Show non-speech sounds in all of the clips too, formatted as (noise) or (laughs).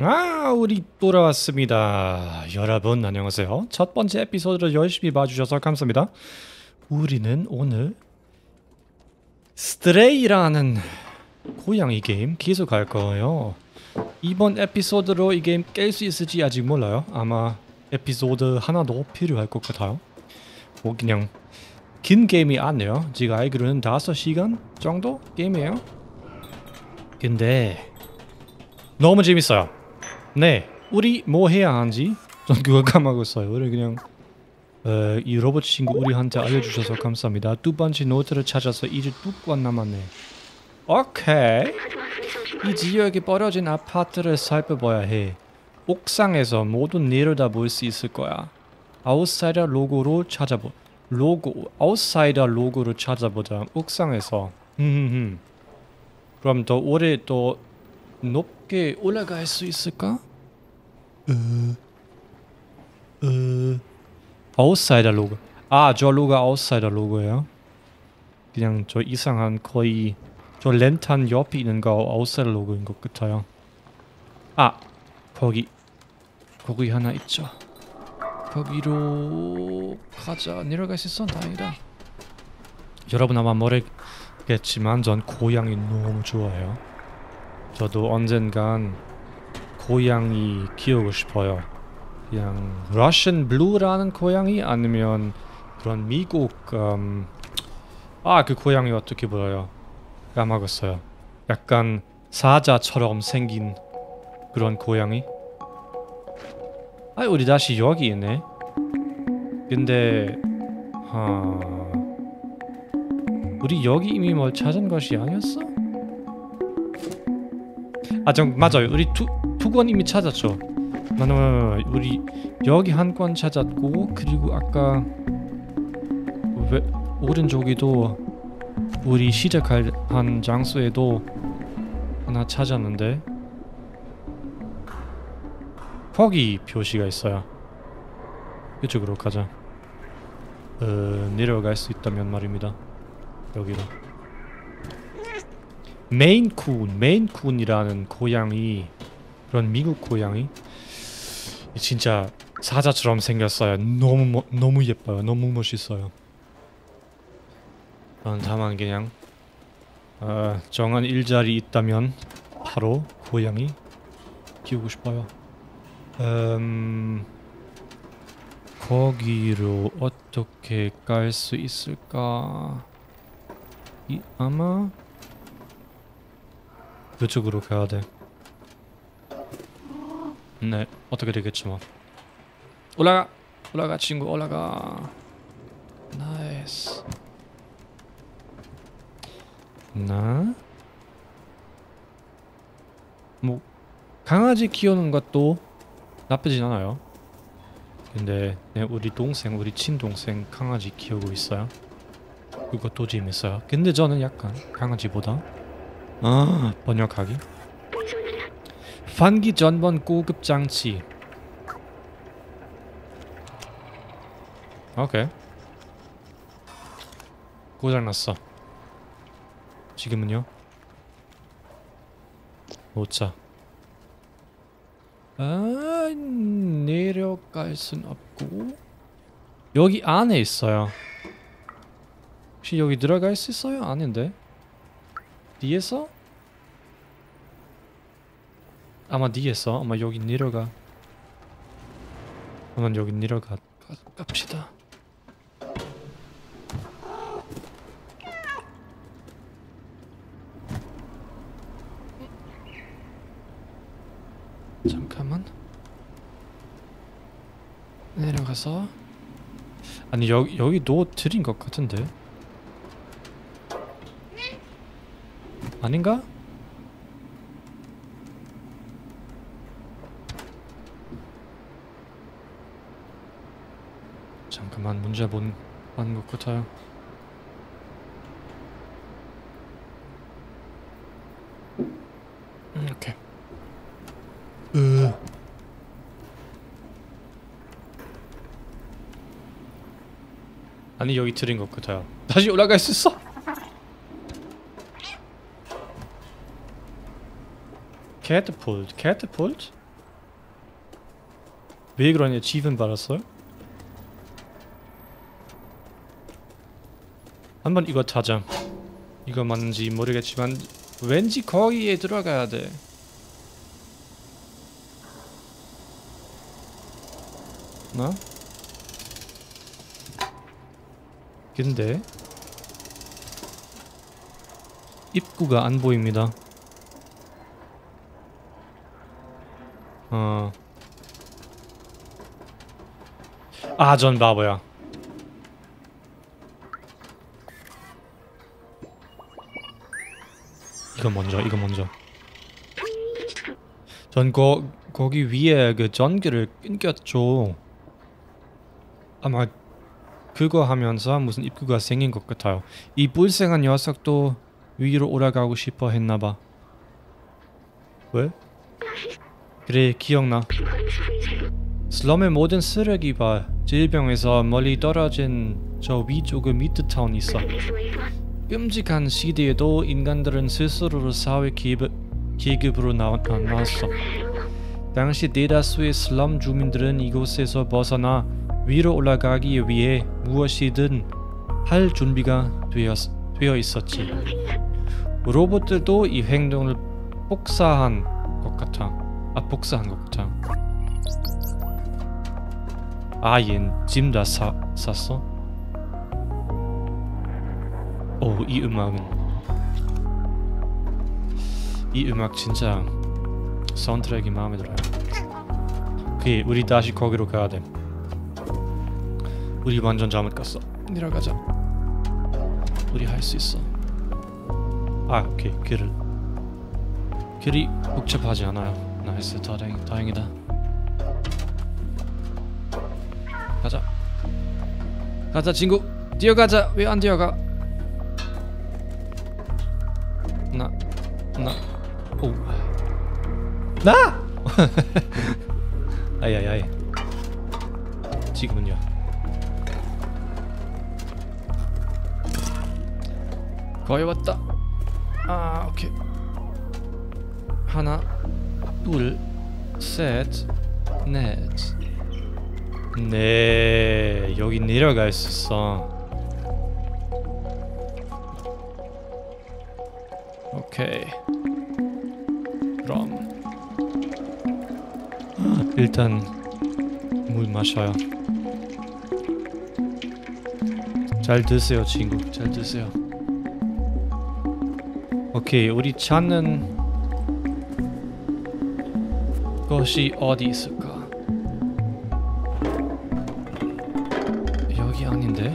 아, 우리 돌아왔습니다. 여러분 안녕하세요. 첫 번째 에피소드를 열심히 봐주셔서 감사합니다. 우리는 오늘 Stray라는 고양이 게임 계속 할 거예요. 이번 에피소드로 이 게임 깰 수 있을지 아직 몰라요. 아마 에피소드 하나 더 필요할 것 같아요. 뭐 그냥 긴 게임이 아니에요. 제가 알기로는 5시간 정도 게임이에요. 근데 너무 재밌어요. 네, 우리 뭐 해야 하는지 전 그거 까먹었어요. 우리 그냥 어, 이 로봇 친구 우리한테 알려주셔서 감사합니다. 두 번째 노트를 찾아서 이제 두권 남았네. 오케이. 이 지역에 버려진 아파트를 살펴봐야 해. 옥상에서 모두 내려다 볼 수 있을 거야. 아웃사이더 로고로 찾아보. 로고 아웃사이더 로고를 찾아보자. 옥상에서. 그럼 더 오래 또 높게 올라갈 수 있을까? 어, 어, 아웃사이더 로고. 아, 저 로고 아웃사이더 로고예요. 그냥 저 이상한 거의 저 랜턴 옆에 있는 거 아웃사이더 로고인 것 같아요. 아, 거기 거기 하나 있죠. 거기로 가자. 내려갈 수 있어. 다행이다. 여러분 아마 모르겠지만 전 고양이 너무 좋아해요. 저도 언젠간 고양이 키우고 싶어요. 그냥 Russian Blue라는 고양이 아니면 그런 미국 음, 아 그 고양이 어떻게 불러요? 까먹었어요. 약간 사자처럼 생긴 그런 고양이. 아 우리 다시 여기 있네. 근데 하 우리 여기 이미 뭘 찾은 것이 아니었어? 아, 정 맞아요. 우리 두두권 이미 찾았죠. 나는 우리 여기 한 권 찾았고 그리고 아까 왜 오른쪽에도 우리 시작할 한 장소에도 하나 찾았는데 거기 표시가 있어요. 이쪽으로 가자. 어, 내려갈 수 있다면 말입니다. 여기로. 메인쿤, 메인쿤이라는 고양이 그런 미국 고양이 진짜 사자처럼 생겼어요. 너무 뭐, 너무 예뻐요. 너무 멋있어요. 어, 다만 그냥 어, 정한 일자리 있다면 바로 고양이 키우고 싶어요. 음, 거기로 어떻게 갈 수 있을까? 이 아마 그쪽으로 가야 돼. 네, 어떻게 되겠지 뭐. 올라가, 올라가 친구, 올라가. nice. 나. 뭐 강아지 키우는 것도 나쁘진 않아요. 근데 네, 우리 동생, 우리 친동생 강아지 키우고 있어요. 그것도 재밌어요. 근데 저는 약간 강아지보다 아 번역하기. 환기 전번 고급 장치. 오케이. 고장났어. 지금은요? 오차. 아 내려갈 순 없고. 여기 안에 있어요. 혹시 여기 들어갈 수 있어요? 아닌데? 뒤에서? 아마 뒤에서 아마 여기 내려가. 아마 여기 내려가 가, 갑시다. 잠깐만. 내려가서. 아니 여기 여기도 들인 것 같은데? 아닌가? 잠깐만 문제 본 하는 것 같아요. 음. 으. 아니 여기 들인 것 같아요. 다시 올라갈 수 있어? 캐트폴트, 캐트폴트? 왜 그러냐? 지분 받았어요? 한번 이거 타자. 이거 맞는지 모르겠지만 왠지 거기에 들어가야 돼. 나? 근데 입구가 안 보입니다. 어. 아, 전 바보야. 이거 먼저, 이거 먼저. 전 거, 거기 위에 그 전기를 끊겼죠. 아마 그거 하면서 무슨 입구가 생긴 것 같아요. 이 불쌍한 녀석도 위로 올라가고 싶어 했나봐. 왜? 그래 기억나. 슬럼의 모든 쓰레기와 질병에서 멀리 떨어진 저 위쪽의 미드타운 있어. 끔찍한 시대에도 인간들은 스스로를 사회 기급, 기급으로 나, 나, 나왔어. 당시 대다수의 슬럼 주민들은 이곳에서 벗어나 위로 올라가기 위해 무엇이든 할 준비가 되었, 되어 있었지. 로봇들도 이 행동을 복사한 것 같아. 아 복사한 것 같아. 아, 얜 짐 다 사, 샀어? 오, 이 음악은 이 음악 진짜 사운드트랙이 마음에 들어요. 그게 우리 다시 거기로 가야 돼. 우리 완전 잘못 갔어. 내려가자. 우리 할 수 있어. 아, 오케이. 길을. 길이 복잡하지 않아요. nice. 다행, 다행이다. 가자. 가자, 친구. 뛰어가자. 왜 안 뛰어가? 나! (laughs) 아야야이. 지금은요. 거의 왔다. 아, 오케이. 하나, 둘, 셋, 넷. 네, 여기 내려갈 수 있어. 오케이. 일단 물 마셔요. 잘 드세요, 친구. 잘 드세요. 오케이, 우리 찾는 것이 어디 있을까? 여기 아닌데?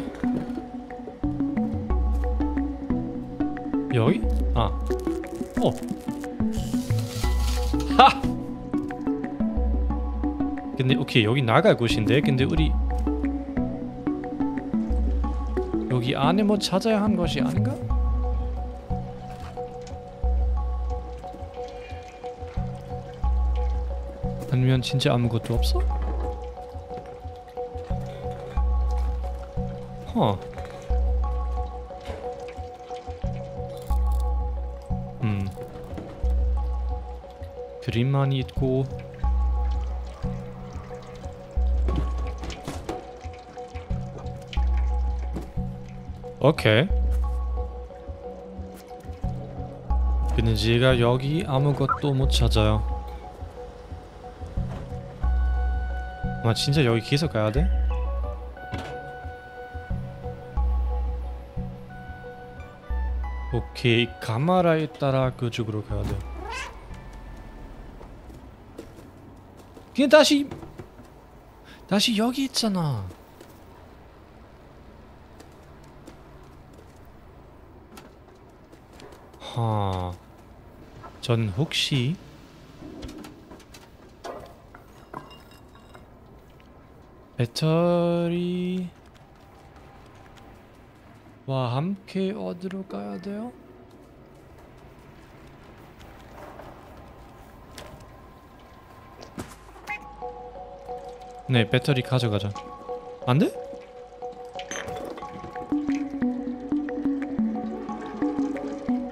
여기? 아, 어. 하! 근데 오케이 여기 나갈 곳인데 근데 우리 여기 안에 뭐 찾아야 하는 것이 아닌가? 아니면 진짜 아무것도 없어? 허. 음. 그림만 있고 오케이. 근데 제가 여기 아무것도 못 찾아요. 아 진짜 여기 계속 가야 돼? 오케이 가마라에 따라 그쪽으로 가야 돼. 그냥 다시 다시 여기 있잖아. 하. 전 혹시 배터리 와 함께 어디로 가야 돼요? 네, 배터리 가져가자. 안 돼?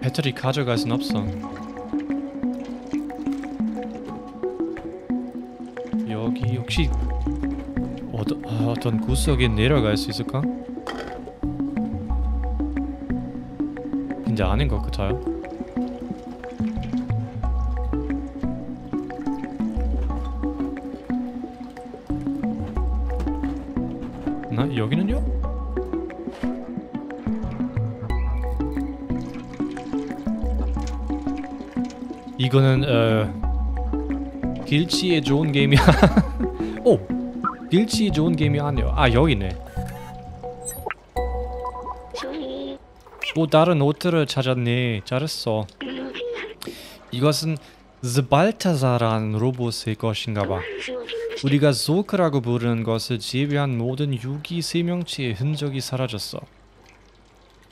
배터리 가져갈 순 없어. 혹시 어떤 아, 어떤 구석에 내려갈 수 있을까? 근데 아닌 것 같아요. 나 여기는요? 이거는 어 길치에 좋은 게임이 오 (laughs) 길치에 좋은 게임이 아니에요. 아 여기네. 또 다른 노트를 찾았네. 잘했어. 이것은 스발타사라는 로봇의 것인가봐. 우리가 소크라고 부르는 것을 지배한 모든 유기 생명체의 흔적이 사라졌어.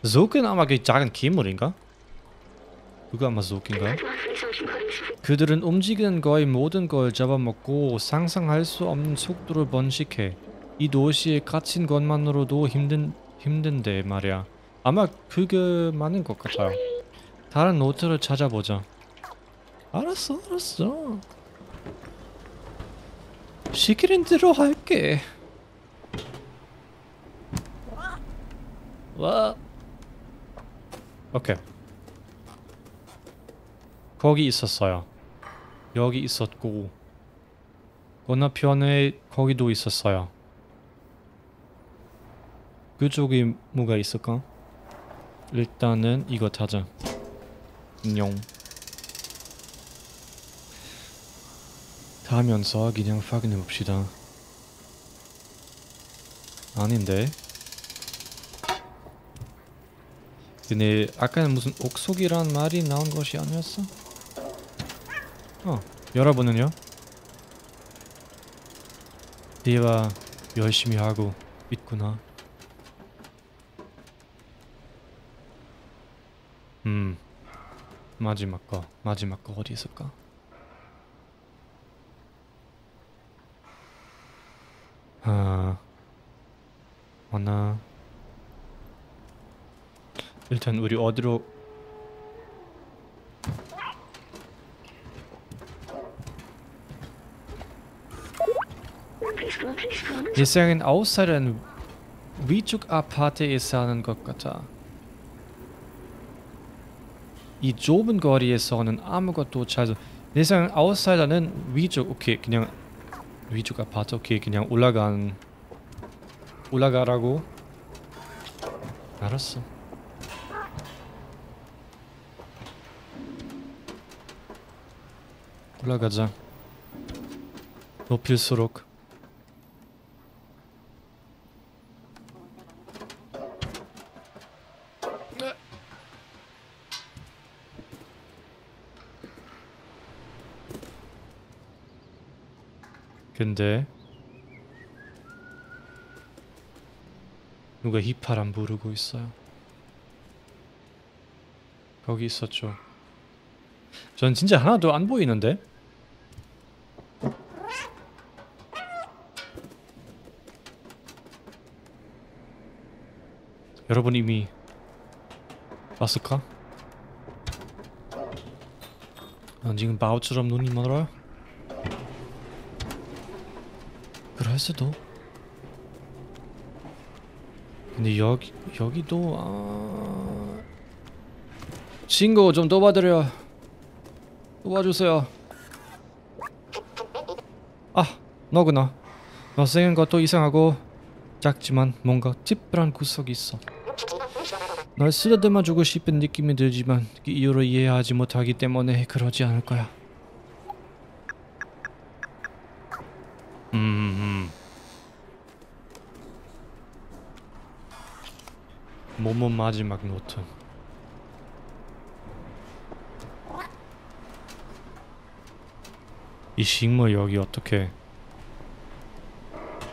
소크는 아마 그 작은 괴물인가? 그거 아마 소크인가? 그들은 움직이는 거의 모든 걸 잡아먹고 상상할 수 없는 속도로 번식해. 이 도시에 갇힌 것만으로도 힘든 힘든데 말이야. 아마 그게 맞는 것 같아요. 다른 노트를 찾아보자. 알았어, 알았어. 시키는 대로 할게. 와. 오케이. 거기 있었어요. 여기 있었고 건너편에 거기도 있었어요. 그쪽에 뭐가 있을까? 일단은 이거 타자. 안녕. 타면서 그냥 확인해 봅시다. 아닌데. 근데 아까는 무슨 옥속이란 말이 나온 것이 아니었어? 어, 여러분은요? 대화 열심히 하고 있구나. 음, 마지막 거, 마지막 거 어디 있을까? 아, 하나. 일단 우리 어디로 예상은 아웃사이더는 위쪽 아파트에 사는 것 같아. 이 좁은 거리에서는 아무것도 잘 예상은 아웃사이더는 위쪽 오케이 그냥 위쪽 아파트 오케이 그냥 올라간 올라가라고 알았어. 올라가자. 높일수록 근데 누가 휘파람 부르고 있어요. 거기 있었죠. 전 진짜 하나도 안 보이는데? 여러분 이미 봤을까? 난 지금 바우처럼 눈이 멀어요? 그럴 수도. 근데 여기 여기도 아 친구 좀 도와드려. 도와주세요. 아 너구나. 너 생긴 것도 이상하고 작지만 뭔가 특별한 구석이 있어. 날 쓰다듬어 주고 싶은 느낌이 들지만 그 이유를 이해하지 못하기 때문에 그러지 않을 거야. 음. 모모 마지막 노트. 이 식물 여기 어떻게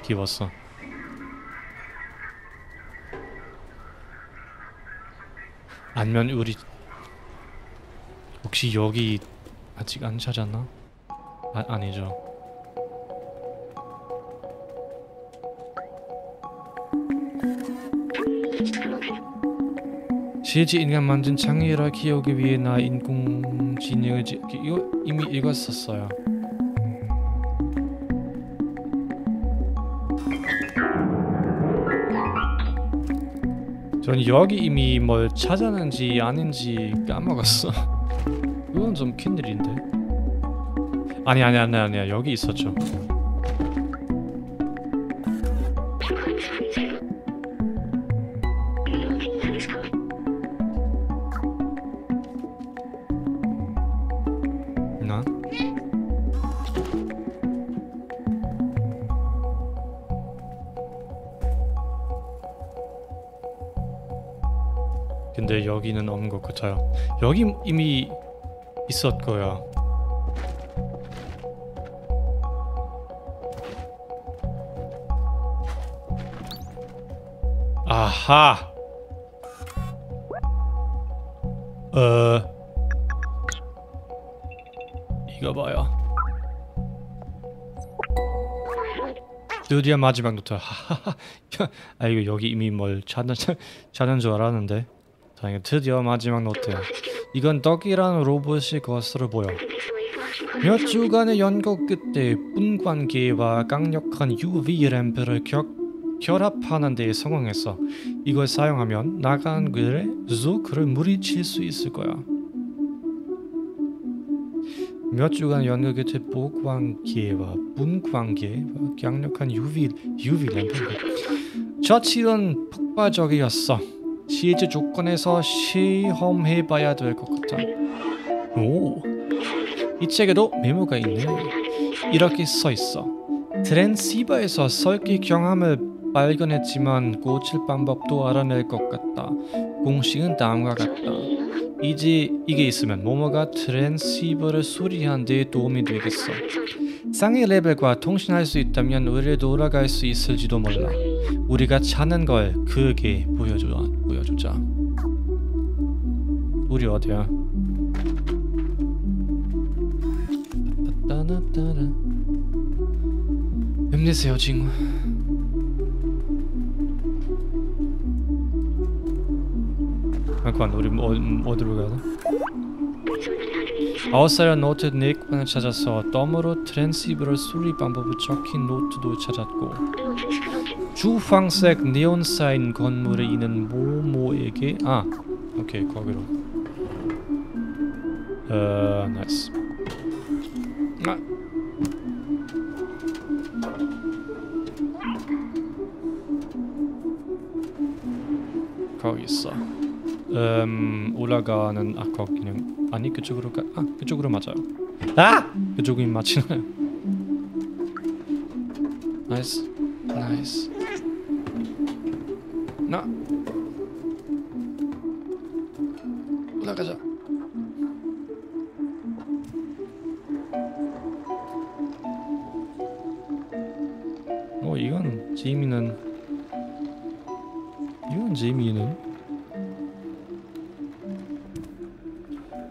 키웠어? 아니면 우리 혹시 여기 아직 안 찾았나? 아, 아니죠. 실제 인간 만든 창의를 키우기 위해 나 인공지능을 지... 이거 이미 읽었었어요. 전 여기 이미 뭘 찾았는지 아닌지 까먹었어. (laughs) 그건 좀 큰일인데. 아니 아니 아니 아니야 여기 있었죠. 같아요. 여기 이미 있었 거야. 아하. 어. 이거 봐요. 드디어 마지막 노트. 하하하. 아 이거 여기 이미 뭘 찾는 찾는 줄 알았는데. 다행히 드디어 마지막 노트야. 이건 덕이라는 로봇이 것으로 보여. 몇 주간의 연구 끝에 분광기와 강력한 UV 램프를 격, 결합하는 데 성공했어. 이걸 사용하면 나간 글에 조크를 물리칠 수 있을 거야. 몇 주간 연구 끝에 보광기와 분광기와 강력한 UV UV 램프 저치는 폭발적이었어. 실제 조건에서 시험해봐야 될 것 같아. 오, 이 책에도 메모가 있네. 이렇게 써 있어. 트랜시버에서 설계 경험을 발견했지만 고칠 방법도 알아낼 것 같다. 공식은 다음과 같다. 이제 이게 있으면 모모가 트랜시버를 수리하는 데 도움이 되겠어. 상위 레벨과 통신할 수 있다면 우리를 돌아갈 수 있을지도 몰라. 우리가 찾는 걸 그게 보여줘, 보여주자. 우리 어디야? 힘내세요, 친구. 잠깐, 우리 뭐, 어디로 가야 돼? 아웃사이더 노트 네 권을 찾아서 덤으로 트랜시버를 수리 방법을 적힌 노트도 찾았고 주황색 네온 사인 건물에 있는 모모에게 아 오케이 거기로. 어 nice. 아. 거기 있어. 음 올라가는 아 거기 그냥 아니 그쪽으로 가아 그쪽으로 맞아요. 아! 그쪽이 맞히나요? (laughs) 나이스 나이스 나? 올라가자. 어 이건 재미는 이건 재미는?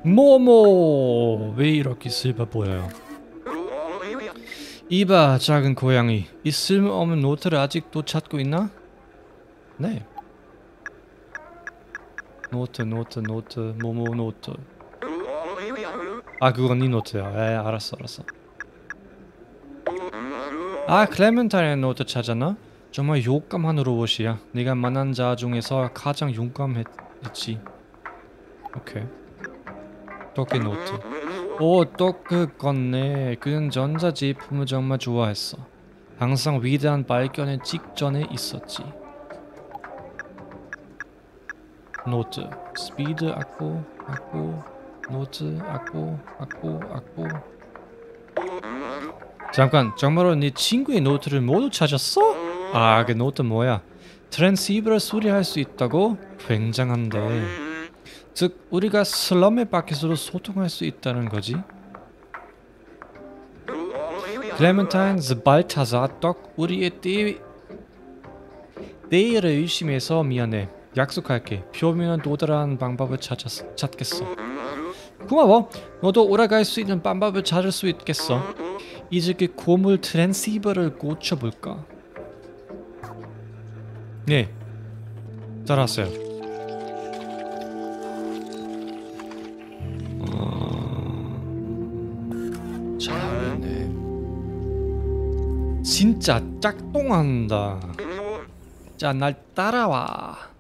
모모 왜 이렇게 슬퍼 보여요? 이봐 작은 고양이. 이 쓸모없는 노트를 아직도 찾고 있나? 네 노트 노트 노트 모모 노트. 아 그건 네 노트야. 에 알았어 알았어. 아 클레멘타인의 노트 찾았나? 정말 용감한 로봇이야. 네가 만난 자 중에서 가장 용감했지. 오케이. 토끼 노트. 오또 그건네. 그는 전자제품을 정말 좋아했어. 항상 위대한 발견의 직전에 있었지 노트 스피드 악보 악보. 노트 악보 악보 악보. 잠깐 정말로 네 친구의 노트를 모두 찾았어? 아 그 노트 뭐야? 트랜시버를 수리할 수 있다고? 굉장한데. 즉 우리가 슬럼의 밖에서도 소통할 수 있다는 거지. 클레멘타인 발타자 닥 우리의 띠 내일을 의심해서 미안해 약속할게. 표면은 도달하는 방법을 찾았, 찾겠어. 고마워. 너도 오라갈 수 있는 방법을 찾을 수 있겠어. 이제 그 고물 트랜시버를 고쳐볼까? 네. 잘았어요. 어... 진짜 짝동한다. 자, 날 따라와.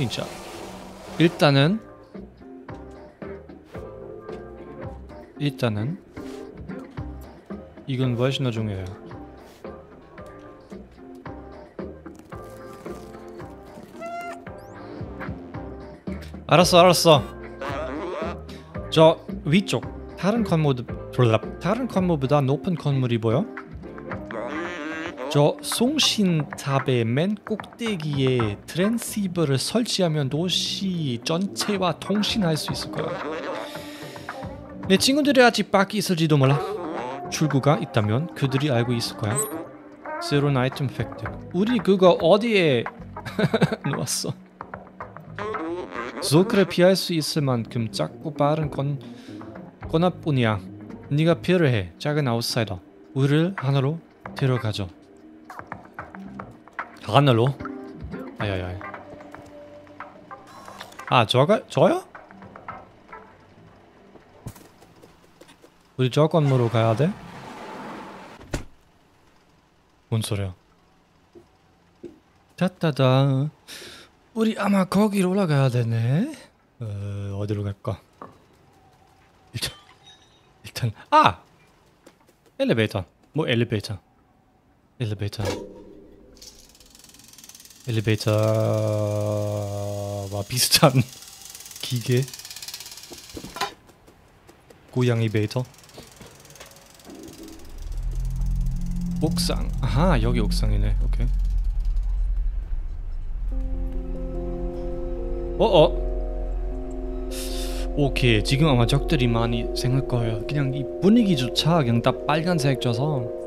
스크린샷. 일단은 일단은 이건 훨씬 더 중요해요. 알았어, 알았어. 저 위쪽 다른 건물 다른 건물보다 높은 건물이 보여? 저 송신탑의 맨 꼭대기에 트랜시버를 설치하면 도시 전체와 통신할 수 있을 거야. 내 친구들이 아직 밖에 있을지도 몰라. 출구가 있다면 그들이 알고 있을 거야. 새로운 아이템 팩트. 우리 그거 어디에 (laughs) 놓았어? 조크를 피할 수 있을 만큼 작고 빠른 건 건합뿐이야. 네가 필요해. 작은 아웃사이더. 우리를 하나로 데려가죠. 하늘로? 아야야. 아 저가 저요? 우리 저 건물로 가야 돼? 뭔 소리야? 따따다. 우리 아마 거기로 올라가야 되네. 어, 어디로 갈까? 일단 일단 아 엘리베이터. 뭐 엘리베이터? 엘리베이터. 엘리베이터와 비슷한 (laughs) 기계. 고양이 베이터. 옥상. 아하 여기 옥상이네. 오케이. 어어. 오케이 지금 아마 적들이 많이 생길 거예요. 그냥 이 분위기조차 그냥 다 빨간색 져서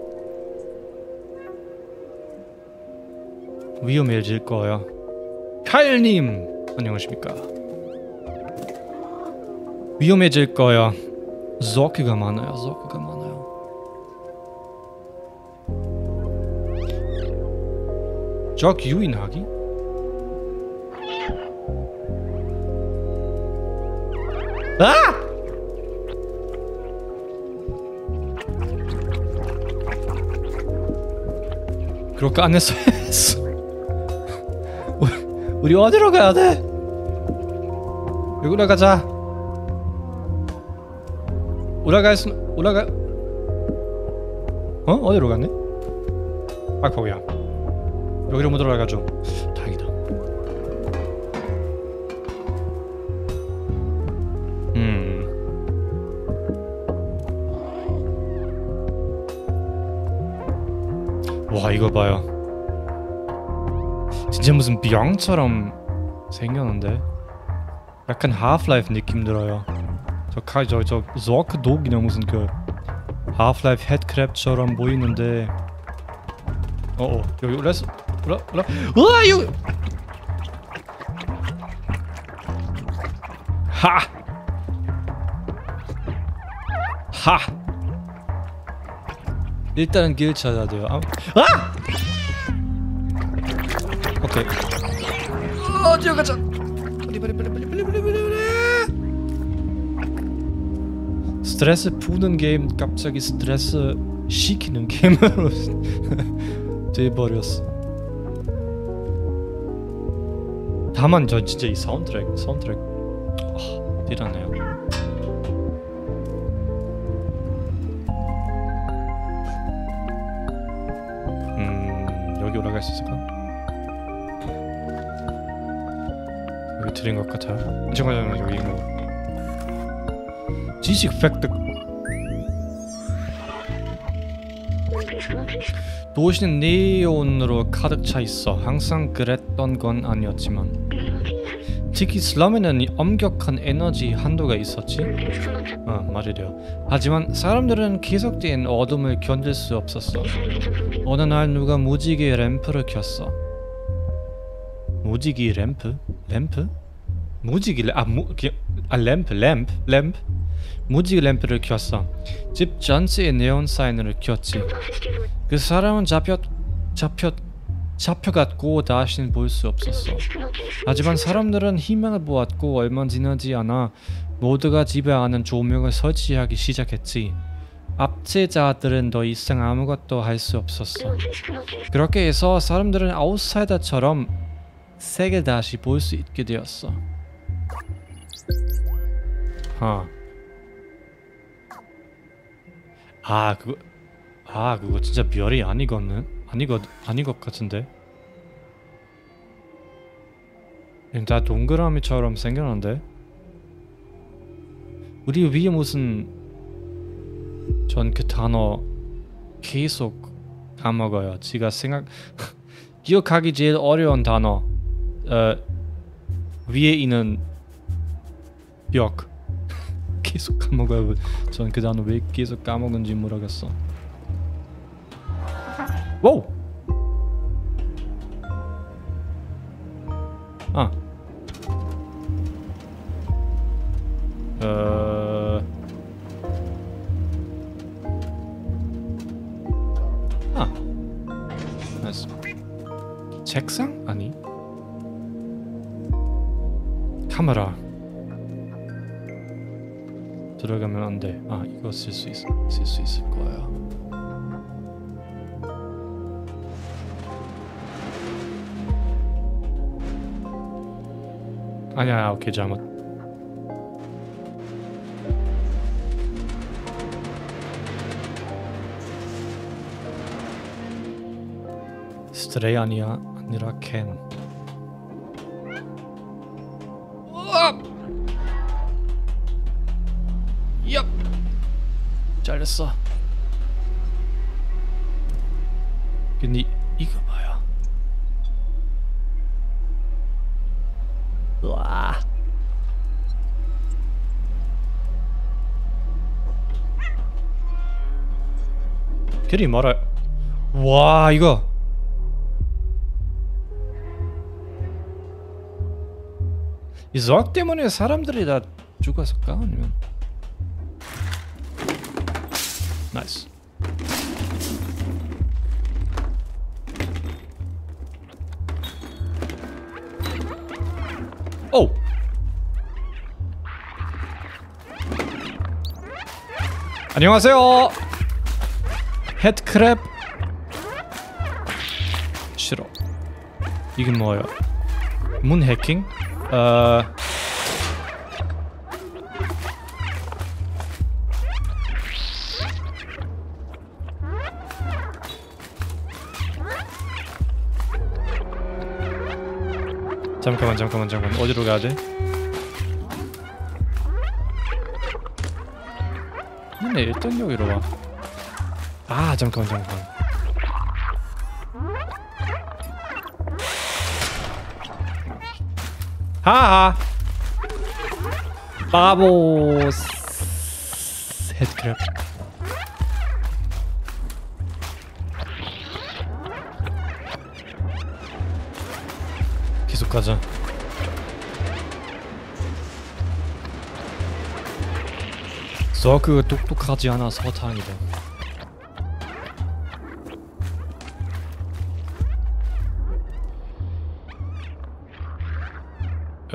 위험해질 거예요. 카일님 안녕하십니까? 위험해질 거야. 조크가 많아요. 조크가 많아요. 적 유인하기? 아! 그렇게 안 했어 (laughs) 우리 어디로 가야 돼? 여기로 가자. 올라갈 수 올라가. 어 어디로 갔네? 아 거기야. 여기로 못 올라가죠. 다행이다. 음. 와 이거 봐요. 진짜 무슨 병처럼 생겼는데 약간 하프라이프 느낌 들어요. 저저저 조크도 그냥 무슨 그 하프라이프 헤드크랩처럼 보이는데 어어 여기 올라서 올라 올라 우와 여기 하! 하! 일단은 길 찾아야 돼요. 아! 아! 오케이 어 뛰어가자. 빨리 빨리 빨리 빨리 빨리 빨리 빨리 스트레스 푸는 게임 갑자기 스트레스 시키는 게임으로 (laughs) 돼버렸어. 다만 저 진짜 이 사운드트랙 사운드트랙 아 대단해요. 음 여기 올라갈 수 있을까? 들린 것 같아요. 잠깐만 여기 뭐 지식 팩트 도시는 네온으로 가득 차 있어. 항상 그랬던 건 아니었지만 특히 슬럼에는 이 엄격한 에너지 한도가 있었지. 어, 말이래요. 하지만 사람들은 계속된 어둠을 견딜 수 없었어. 어느 날 누가 무지개 램프를 켰어. 무지개 램프? 램프? 무지개 램, 아, 무, 기, 아 램프, 램프, 램프. 무지개 램프를 켰어. 집 전체에 네온 사인을 켰지. 그 사람은 잡혔, 잡혔, 잡혀갔고 다시는 볼 수 없었어. 하지만 사람들은 희망을 보았고 얼마 지나지 않아 모두가 집에 아는 조명을 설치하기 시작했지. 압제자들은 더 이상 아무것도 할 수 없었어. 그렇게 해서 사람들은 아웃사이더처럼 세계 다시 볼 수 있게 되었어. 하. 아 그거 아 그거 진짜 별이 아니거든 아니거 아닌 것 같은데. 다 동그라미처럼 생겼는데. 우리 위에 무슨 전 그 단어 계속 까먹어요. 제가 생각 (laughs) 기억하기 제일 어려운 단어 어, 위에 있는 벽 (laughs) 계속 까먹어요. 전그 단어 왜 계속 까먹은지 모르겠어. 오! 아. 어. 아. 나이스. 책상? 아니. 카메라. 들어가면 안 돼. 아, 이거 쓸 수 있, 쓸수 있을 거야. 아니야, 오케이, 잘못. 스트레이 아니야, 아니라 캔. 잘렸어. 근데 이거 뭐야? 와. 길이 말아. 와 이거. 이석 때문에 사람들이 다 죽었을까 아니면? 나이스. 오. 안녕하세요. 헤드크랩. 싫어. 이게 뭐야? 문 해킹? 어. 잠깐만 잠깐만 잠깐만 어디로 가야 돼? 근데 일단 여기로 와. 아 잠깐만 잠깐만. 하하. 바보. 헤드크랩. 서그 똑똑하지 않아서 다행이다.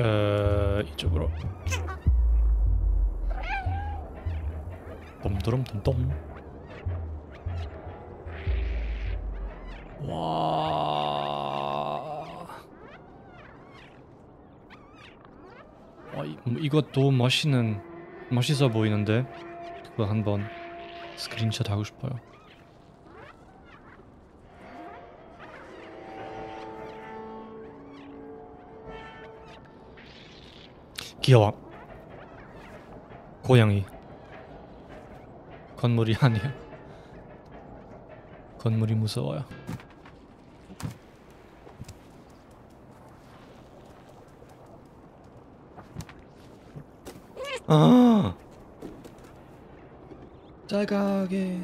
어 이쪽으로. 덤드럼덤덤. 와. 와, 이, 음, 이것도 멋있는 멋있어 보이는데 그거 한번 스크린샷 하고 싶어요. 귀여워. 고양이. 건물이 아니야. 건물이 무서워요. 아. 잘 가게.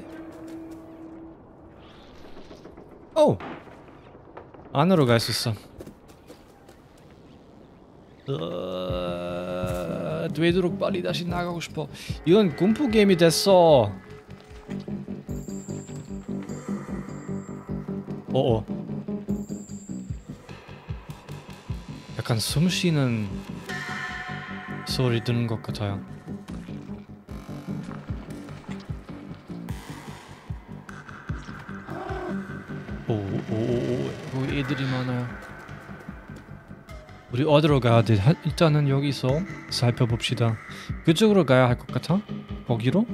오. 안으로 갈 수 있어. 어... 되도록 빨리 다시 나가고 싶어. 이건 공포 게임이 됐어. 어어. 약간 숨 쉬는 소리 드는 것 같아요. 애들이 많아요. 우리 어디로 가야 돼? 하- 일단은 여기서 살펴봅시다. 그쪽으로 가야 할 것 같아? 거기로?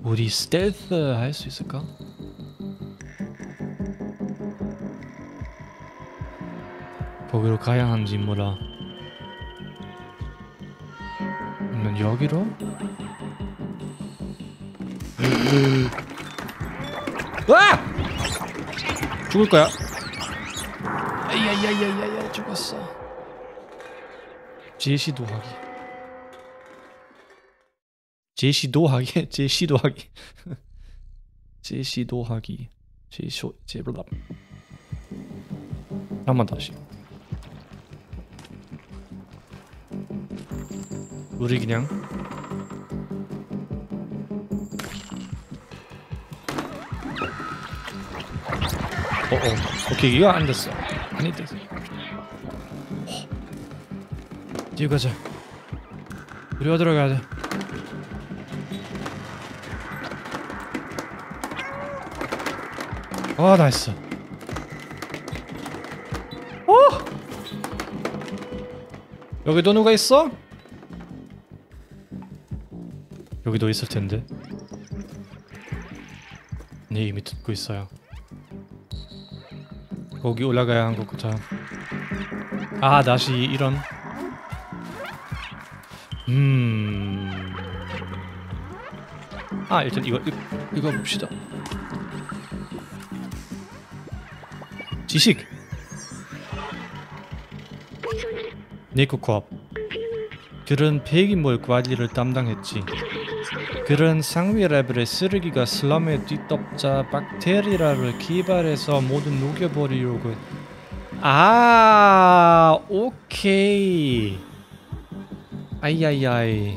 우리 스텔스 할 수 있을까? 거기로 가야 하는지 몰라. 여기로? 와! 죽을 거야. 야야야야야 죽었어. 제시도 하기. 제시도 하기. (laughs) 제시도 하기. 제시도 하기. 제쇼 제블랍. 한번 다시. 우리 그냥 어어 오케이 이거 안 됐어 아니 됐어 뒤에 가자 우리 어디로 가야 돼 아, 나이스. 어! 여기도 누가 있어? 여기도 있을 텐데. 네, 이미 듣고 있어요. 거기 올라가야 한 것 같아. 아, 다시 이런. 음. 아, 일단 이거 이거, 봅시다. 지식. 네코콥. 그런 폐기물 관리를 담당했지. 그런 상위 레벨의 쓰레기가 슬럼에 뒤덮자 박테리아를 개발해서 모두 녹여버리려고. 했- 아, 오케이. 아이아이아이.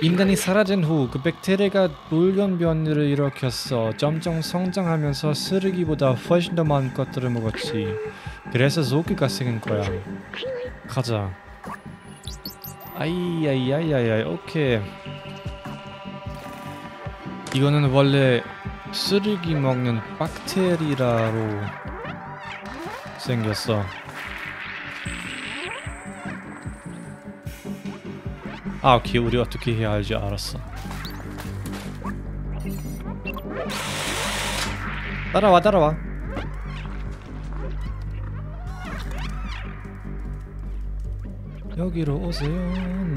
인간이 사라진 후그 박테리아가 돌연변이를 일으켰어. 점점 성장하면서 쓰레기보다 훨씬 더 많은 것들을 먹었지. 그래서 조기가 생긴 거야. 가자. 아이아이아이아이 오케이. 이거는 원래 쓰레기 먹는 박테리아로 생겼어. 아 오케이 우리 어떻게 해야 할지 알았어. 따라와 따라와. 여기로 오세요.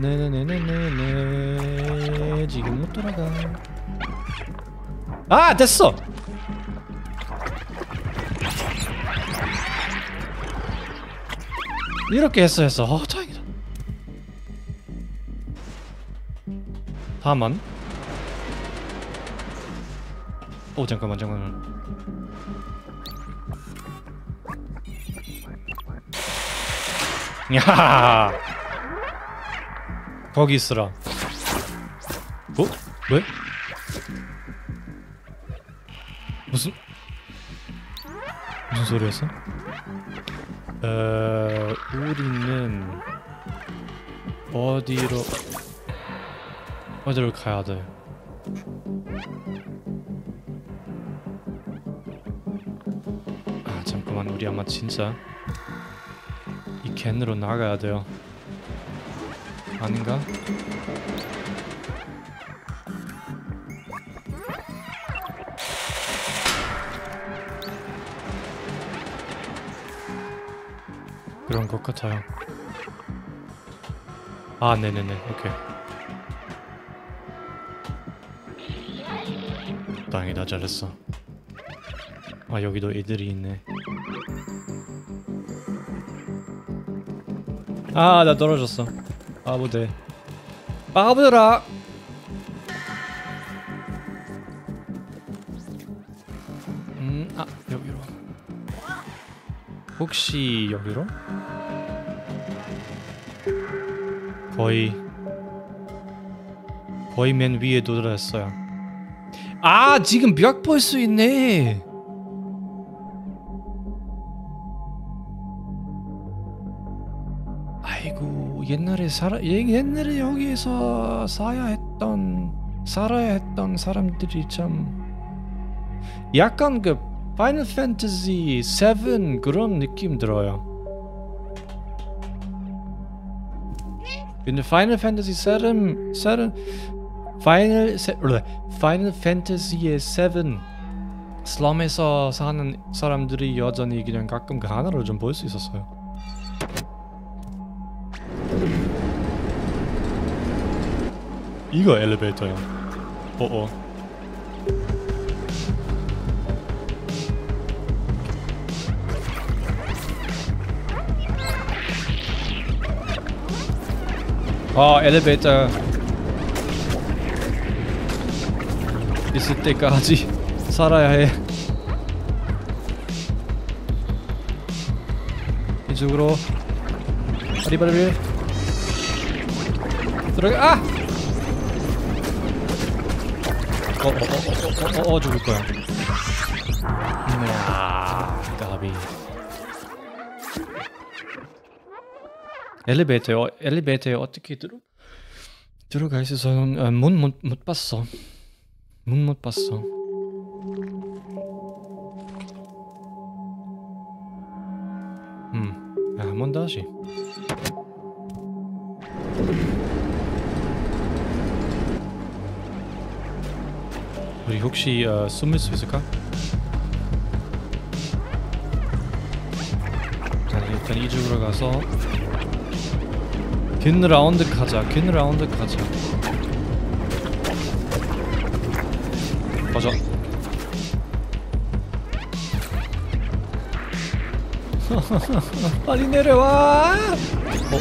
네네네네네네. 지금 못 돌아가. 아 됐어. 이렇게 했어 했어. 어 다행이다. 다만. 오 잠깐만 잠깐만. 야. 거기 있으라. 어? 왜? 무슨 무슨 소리였어? 어, 우리는 어디로 어디로 가야 돼? 아 잠깐만 우리 아마 진짜 이 캔으로 나가야 돼요. 아닌가? 그런 것 같아요. 아, 네네네, 오케이. 다행이다, 잘했어. 아, 여기도 애들이 있네. 아, 나 떨어졌어. 바보들. 바보들아! 음, 아, 여기로. 혹시 여기로? 거의 거의 맨 위에 도달했어요. 아 지금 벽 볼 수 있네. 아이고 옛날에 살아 예- 옛날에 여기에서 살아야 했던 살아야 했던 사람들이 참 약간 그 Final Fantasy 7 그런 느낌 들어요. 근데 Final Fantasy 7 7 Final 세, Final Fantasy의 7 슬럼에서 사는 사람들이 여전히 그냥 가끔 그 하나로 좀 볼 수 있었어요. 이거 엘리베이터야. 어어. 아 엘리베이터 있을 때까지 살아야 해. 이쪽으로 바리바리 들어가 아! 어, 어, 어, 어, 어, 어, 어, 죽을 거야. 네, 아, 까비. 엘리베이터에, 엘리베이터에 어떻게 들어? 들어가 있어서 아, 문못 못 봤어. 문 못 봤어. 음, 아, 한번 다시. 우리 혹시 어, 숨을 수 있을까? 자 일단 이쪽으로 가서 긴 라운드 가자 긴 라운드 가자 가자 (laughs) 빨리 내려와 어.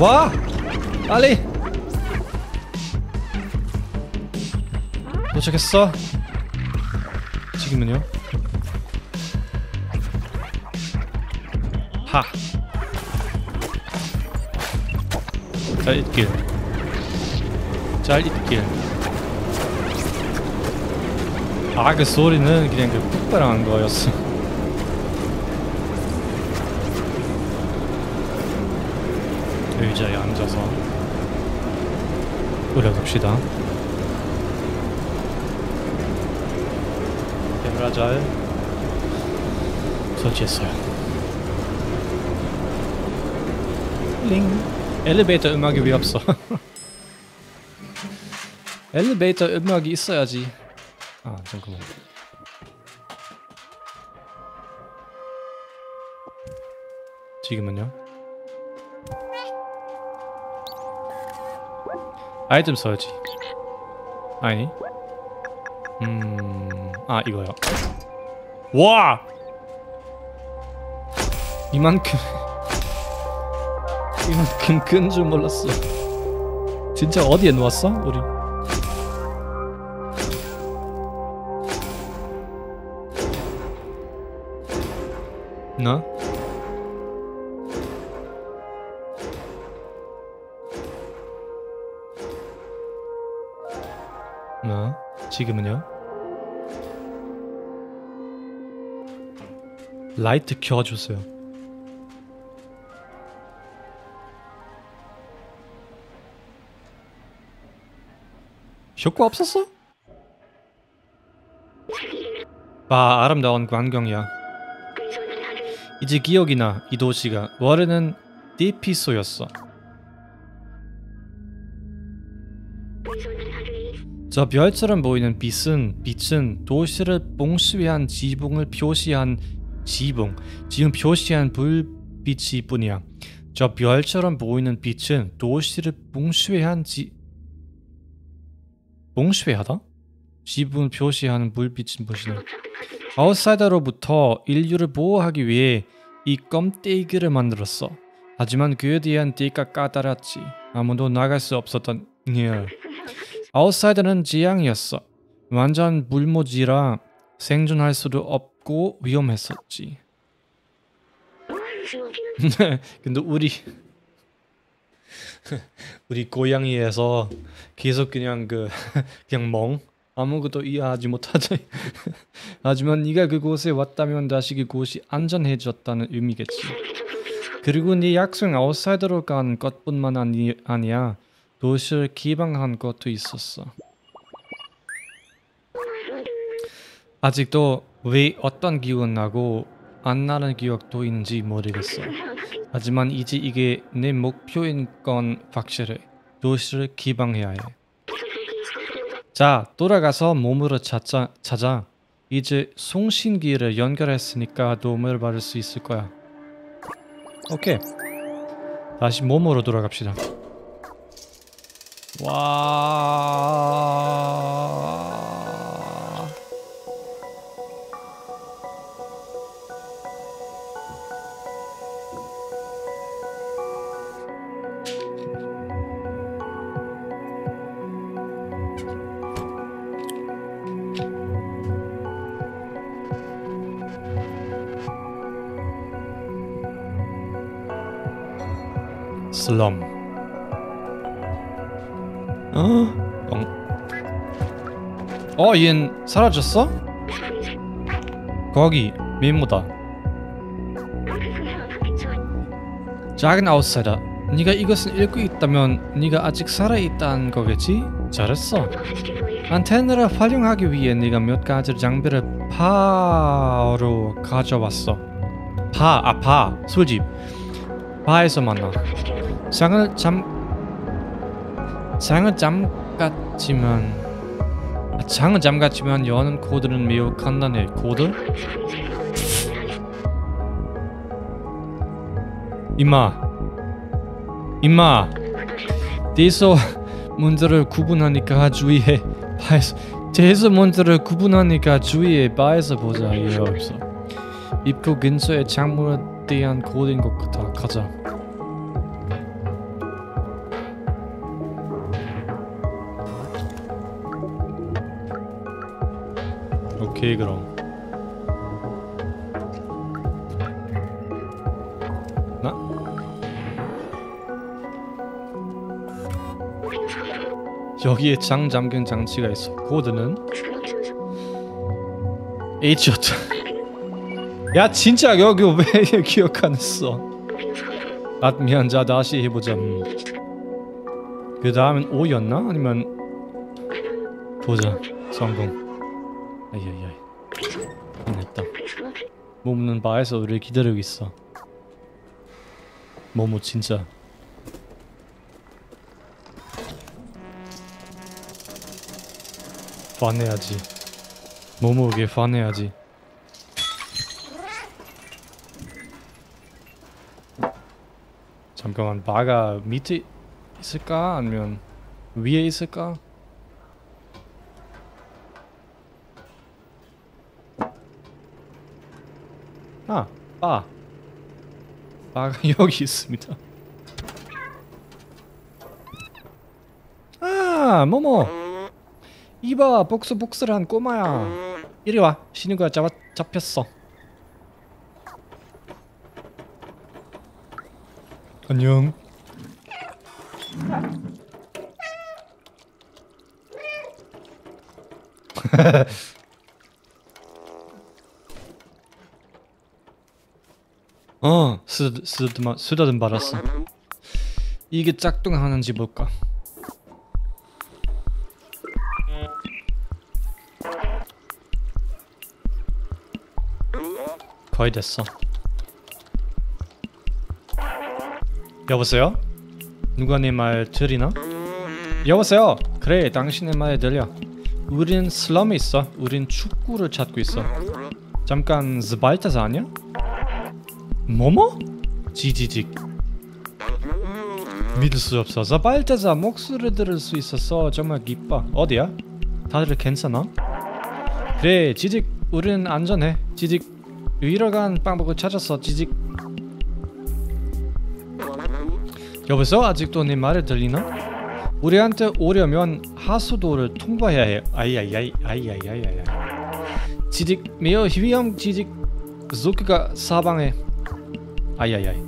와 빨리 도착했어? 지금은요? 잘 있길. 잘 있길. 아, 그 소리는 그냥 그 폭발한 거였어. (laughs) 의자에 앉아서 우려둡시다. 카메라 잘 설치했어요. 링. 엘리베이터 음악이 왜 없어? (laughs) 엘리베이터 음악이 있어야지. 아 잠깐만. 지금은요? 아이템 설치. 아니. 음, 아 이거요. 와! 이만큼 이만큼 큰줄 몰랐어. 진짜 어디에 놓았어? 우리? 나? 나? 지금은요? 라이트 켜주세요. 효과 없었어? 아 아름다운 광경이야. 이제 기억이 나. 이 도시가 원래는 디피소였어. 저 별처럼 보이는 빛은 빛은 도시를 봉쇄한 지붕을 표시한 지붕, 지금 표시한 불빛이 뿐이야. 저 별처럼 보이는 빛은 도시를 봉쇄한 지 봉쇄하다? 지붕을 표시하는 불빛인 것이네. 아웃사이더로부터 인류를 보호하기 위해 이 껌떼기를 만들었어. 하지만 그에 대한 대가 까다롭지. 아무도 나갈 수 없었던 일. 아웃사이더는 지향이었어. 완전 물모지라 생존할 수도 없고 위험했었지. (laughs) 근데 우리 (laughs) 우리 고양이에서 계속 그냥 그 (laughs) 그냥 멍 아무것도 이해하지 못하지. (laughs) 하지만 네가 그곳에 왔다면 다시 그곳이 안전해졌다는 의미겠지. 그리고 네 약속 아웃사이더로 간 것뿐만 아니, 아니야. 도시를 기방한 것도 있었어. 아직도 왜 어떤 기억은 나고 안 나는 기억도 있는지 모르겠어. 하지만 이제 이게 내 목표인 건 확실해. 도시를 기방해야 해. 자, 돌아가서 몸으로 찾자, 찾아. 이제 송신기를 연결했으니까 도움을 받을 수 있을 거야. 오케이. 다시 몸으로 돌아갑시다. 와. 슬럼. 어? 엉. 어, 얜 사라졌어? 거기 미모다. 작은 아웃사이더. 네가 이것을 읽고 있다면 네가 아직 살아 있다는 거겠지? 잘했어. 안테나를 활용하기 위해 네가 몇 가지 장비를 파로 가져왔어. 바, 아 바, 술집. 바에서 만나. 장을 잠 장을 잠갔지만 아, 장은 잠갔지만 여는 코드는 매우 간단해. 코드? 임마, 임마. 대소문자를 구분하니까 주의해. 바에서 대소문자를 구분하니까 주의해. 바에서 보자. 이해했어. 입구 근처에 창문에 대한 코드인 것 같아. 가자. 오케이 그럼. 나? 여기에 장 잠근 장치가 있어. 코드는? H였다. (laughs) 야 진짜 여기 왜 기억 안 했어? 아 미안. 자 다시 해보자. 음. 그 다음엔 O였나? 아니면 보자. 성공 아이아이아이. 해냈다. 몸은 바에서 우리를 기다리고 있어. 모모 진짜. 화내야지. 모모에게 화내야지. 잠깐만 바가 밑에 있을까? 아니면 위에 있을까? 아, 바. 바가 (laughs) 여기 있습니다. 아, 모모. 이봐, 복수 복수를 한 꼬마야. 이리 와, 신우가 잡아 잡혔어. 안녕. (laughs) 어, 쓰, 쓰다듬, 쓰다듬 받았어. 이게 짝퉁하는지 볼까? 거의 됐어. 여보세요? 누가 내 말 들리나? 여보세요? 그래, 당신의 말 들려. 우린 슬럼에 있어. 우린 축구를 찾고 있어. 잠깐, 스발타사 아니야? 뭐뭐? 지지직 믿을 수 없어서 발타자 목소리 들을 수 있어서 정말 기뻐 어디야? 다들 괜찮아? 그래 지직 우리는 안전해 지직 유일하 간 방법을 찾았어 지직 여보세요? 아직도 내 말을 들리나? 우리한테 오려면 하수도를 통과해야 해 아이아이아이 아이아이아이아이 지직 매우 위험 지직 조크가 사방에 아이아이아이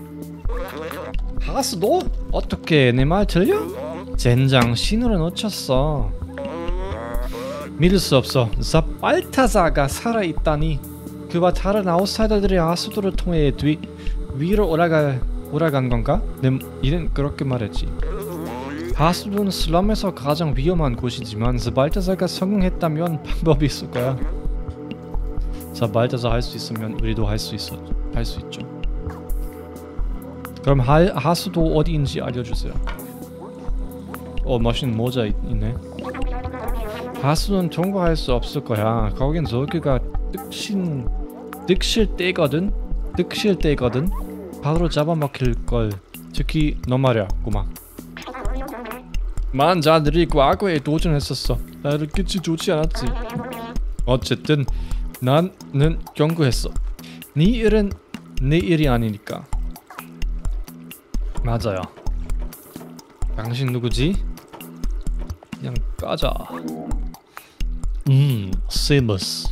하수도? 어떻게 내 말 들려? 젠장 신호를 놓쳤어. 믿을 수 없어. 자 발타사가 살아 있다니. 그와 다른 아웃사이더들이 아수도를 통해 뒤 위로 올라가 올라간 건가? 내 이는 그렇게 말했지. 하수도는 슬럼에서 가장 위험한 곳이지만 자발타사가 성공했다면 방법이 있을 거야. 자발타사 할 수 있으면 우리도 할 수 있어 할 수 있죠. 그럼 하, 하수도 어디인지 알려주세요. 어 멋있는 모자 있, 있네. 하수도는 통과할 수 없을 거야. 거긴 저기가 득신 득실 때거든. 득실 때거든. 바로 잡아먹힐 걸. 특히 너 말이야, 꼬마. 많은 자들이 과거에 도전했었어. 나를 끝이 좋지 않았지. 어쨌든 나는 경고했어. 네 일은 내 일이 아니니까. 맞아요. 당신 누구지? 그냥 까자. 음, 세머스.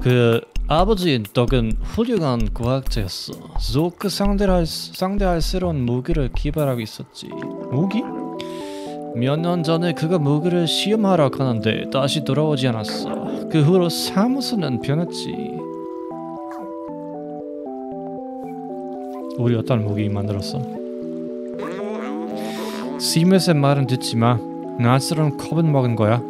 그 아버지인 덕은 훌륭한 과학자였어. 조크 상대할 상대할 새로운 무기를 개발하고 있었지. 무기? 몇 년 전에 그가 무기를 시험하러 가는데 다시 돌아오지 않았어. 그 후로 사무소는 변했지. 우리 어떤 무기 만들었어? 시메스의 말은 듣지 마. 나스런 겁은 먹은 거야.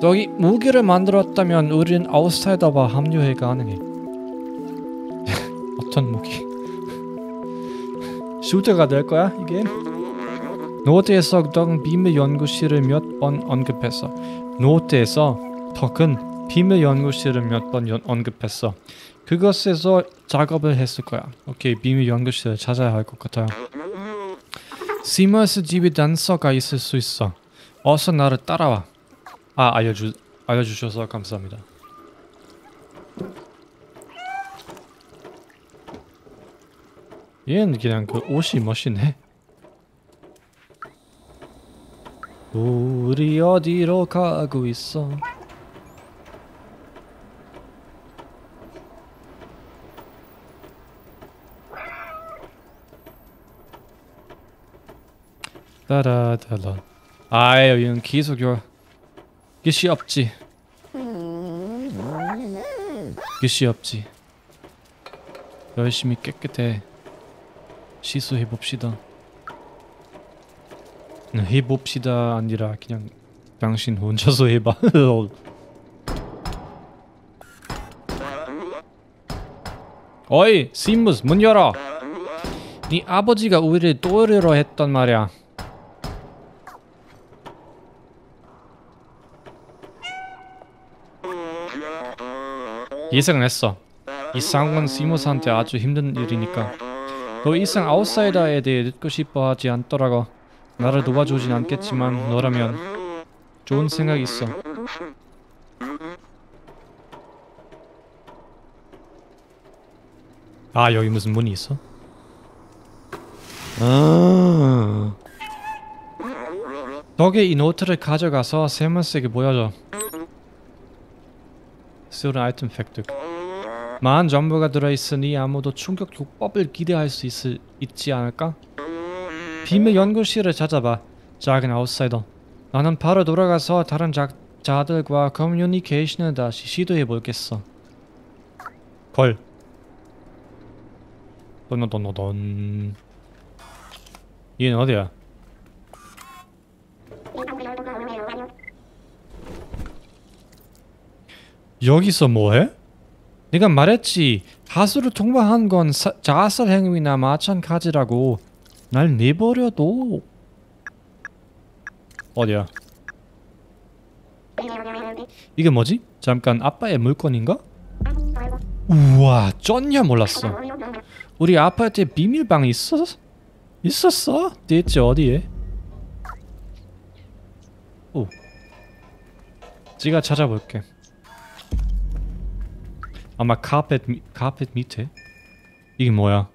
너희 무기를 만들었다면 우린 아웃사이더와 합류해 가능해. (laughs) 어떤 무기? (laughs) 슈터가 될 거야 이게? 노트에서 덕은 비밀 연구실을 몇 번 언급했어. 노트에서 덕은 비밀 연구실을 몇 번 언급했어. 그것에서 작업을 했을 거야. 오케이 비밀 연구실을 찾아야 할 것 같아요. 시머스 집에 단서가 있을 수 있어. 어서 나를 따라와. 아 알려주 알려주셔서 감사합니다. 얘는 그냥 그 옷이 멋있네. 우리 어디로 가고 있어? 따라따라. 아유, 이건 계속 요 끝이 없지. 끝이 없지. 열심히 깨끗해. 시수해 봅시다. 해봅시다 아니라 그냥 당신 혼자서 해봐. (laughs) 어이 시무스 문 열어. 네 아버지가 우리를 또르러 했단 말이야. 예상은 했어. 이 상황은 시무스한테 아주 힘든 일이니까. 너 이상 아웃사이더에 대해 듣고 싶어 하지 않더라고. 나를 도와주진 않겠지만 너라면 좋은 생각 있어. 아 여기 무슨 문이 있어? 아. 덕에 이 노트를 가져가서 세먼스에게 보여줘. 새로운 아이템 획득. 많은 정보가 들어있으니 아무도 충격 요법을 기대할 수 있, 있지 않을까? 비밀 연구실을 찾아봐. 작은 아웃사이더. 나는 바로 돌아가서 다른 자, 자들과 커뮤니케이션을 다시 시도해 볼겠어. 걸. 돈돈돈돈. 얘는 어디야? 여기서 뭐해? 내가 말했지 하수를 통과한 건 사, 자살 행위나 마찬가지라고 날 내버려둬 어디야? 이게 뭐지? 잠깐 아빠의 물건인가? 우와 전혀 몰랐어 우리 아파트에 비밀방이 있었, 있었어? 대체 어디에? 오 제가 찾아볼게 아마 카펫 미, 카펫 밑에 이게 뭐야?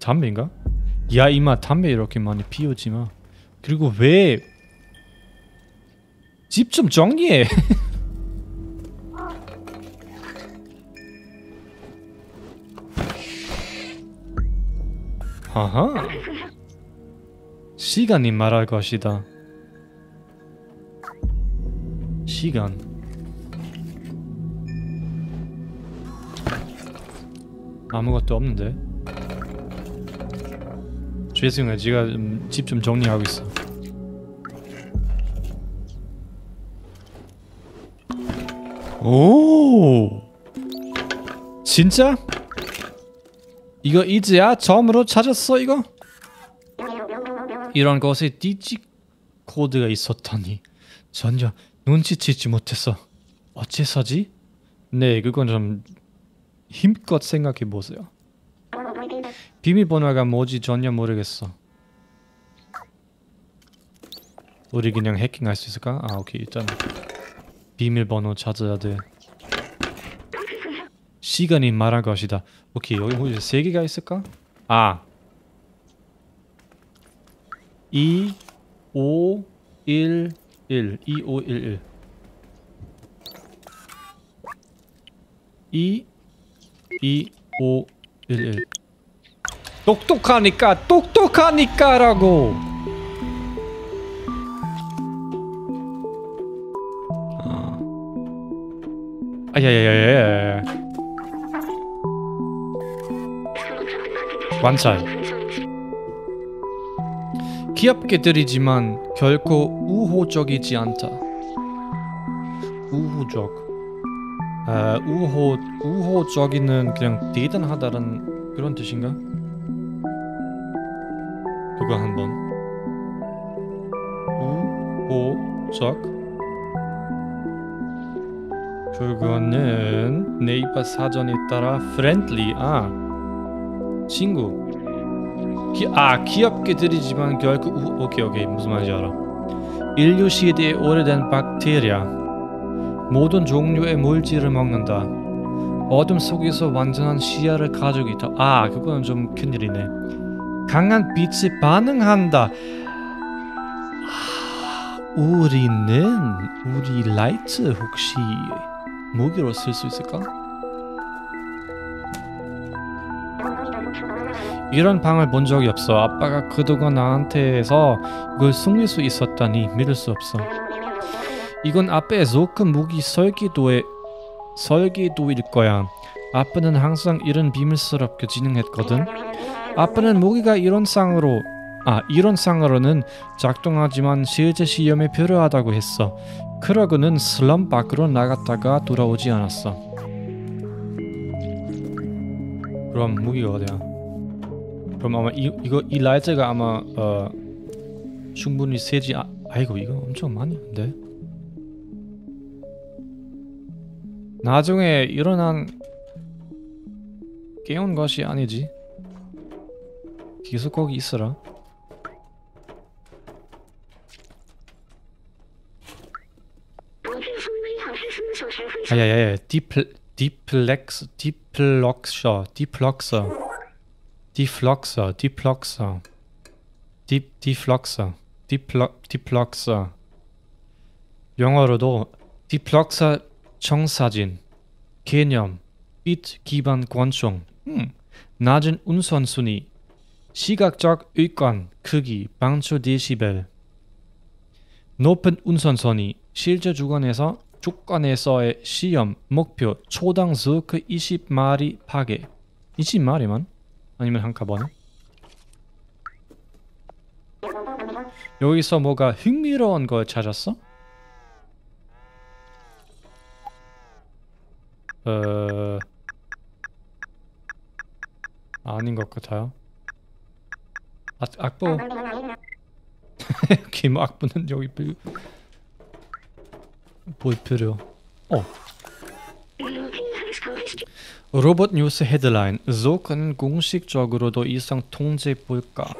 담배인가? 야 이마 담배 이렇게 많이 피우지 마. 그리고 왜 집 좀 정리해. (laughs) 아하. 시간이 말할 것이다. 시간. 아무것도 없는데. 죄송해요. 제가 집 좀 정리하고 있어. 오! 진짜? 이거 이제야 처음으로 찾았어 이거? 이런 곳에 디지 코드가 있었다니 전혀 눈치채지 못했어. 어째서지? 네, 그건 좀 힘껏 생각해 보세요. 비밀번호가 뭐지 전혀 모르겠어. 우리 그냥 해킹할 수 있을까? 아 오케이 일단 비밀번호 찾아야 돼. 시간이 말할 것이다. 오케이 여기 혹시 세 개가 있을까? 아 2, 5, 1, 1, 2, 5, 1, 1 2, 2, 5, 1, 1 똑똑하니까 똑똑하니까라고. 아. 아야야야야야 완찰 귀엽게 들리지만 결코 우호적이지 않다. 우호적 아, 우호 우호적이는 그냥 대단하다는 그런 뜻인가? 그거 한번? 우호적? 그거는 네이버 사전에 따라 friendly 아 친구. 기, 아 귀엽게 들리지만 결국 우, 오케이 오케이. 무슨 말인지 알아. 인류 시대에 오래된 박테리아 모든 종류의 물질을 먹는다 어둠 속에서 완전한 시야를 가지고 있다 아 그거는 좀 큰일이네 강한 빛에 반응한다 아, 우리는 우리 라이트 혹시 무기로 쓸 수 있을까? 이런 방을 본 적이 없어. 아빠가 그동안 나한테 해서 이걸 숨길 수 있었다니 믿을 수 없어. 이건 아빠의 조금 무기 설계도의 설계도일 거야. 아빠는 항상 일은 비밀스럽게 진행했거든. 아빠는 무기가 이론상으로 아 이론상으로는 작동하지만 실제 시험이 필요하다고 했어. 그러고는 슬럼 밖으로 나갔다가 돌아오지 않았어. 그럼 무기가 어디야? 그럼 아마 이 이거 이 라이트가 아마 어 충분히 세지 아, 아이고 이거 엄청 많이 한데 나중에 일어난 깨운 것이 아니지? 계속 거기 있어라. 아야야야 Deflu Deflux Defluxor Defluxor. Defluxor Defluxor. De Defluxor. Deflux Defluxor. 영어로도 디플럭서 청사진 개념 빛 기반 권총 음, 낮은 운선순위 시각적 의관 크기 방출 데시벨 높은 운선선이 실제 주관에서 주관에서의 시험 목표 초당 스크 20마리 파괴 20마리만? 아니면 한꺼번에? 여기서 뭐가 흥미로운 걸 찾았어? 어... 아닌 것 같아요. 악, 악보. (laughs) 김 악보는 여기 bil- 볼 필요. 어. 로봇 뉴스 헤드라인. 조크는 공식적으로도 이상 통제 볼까?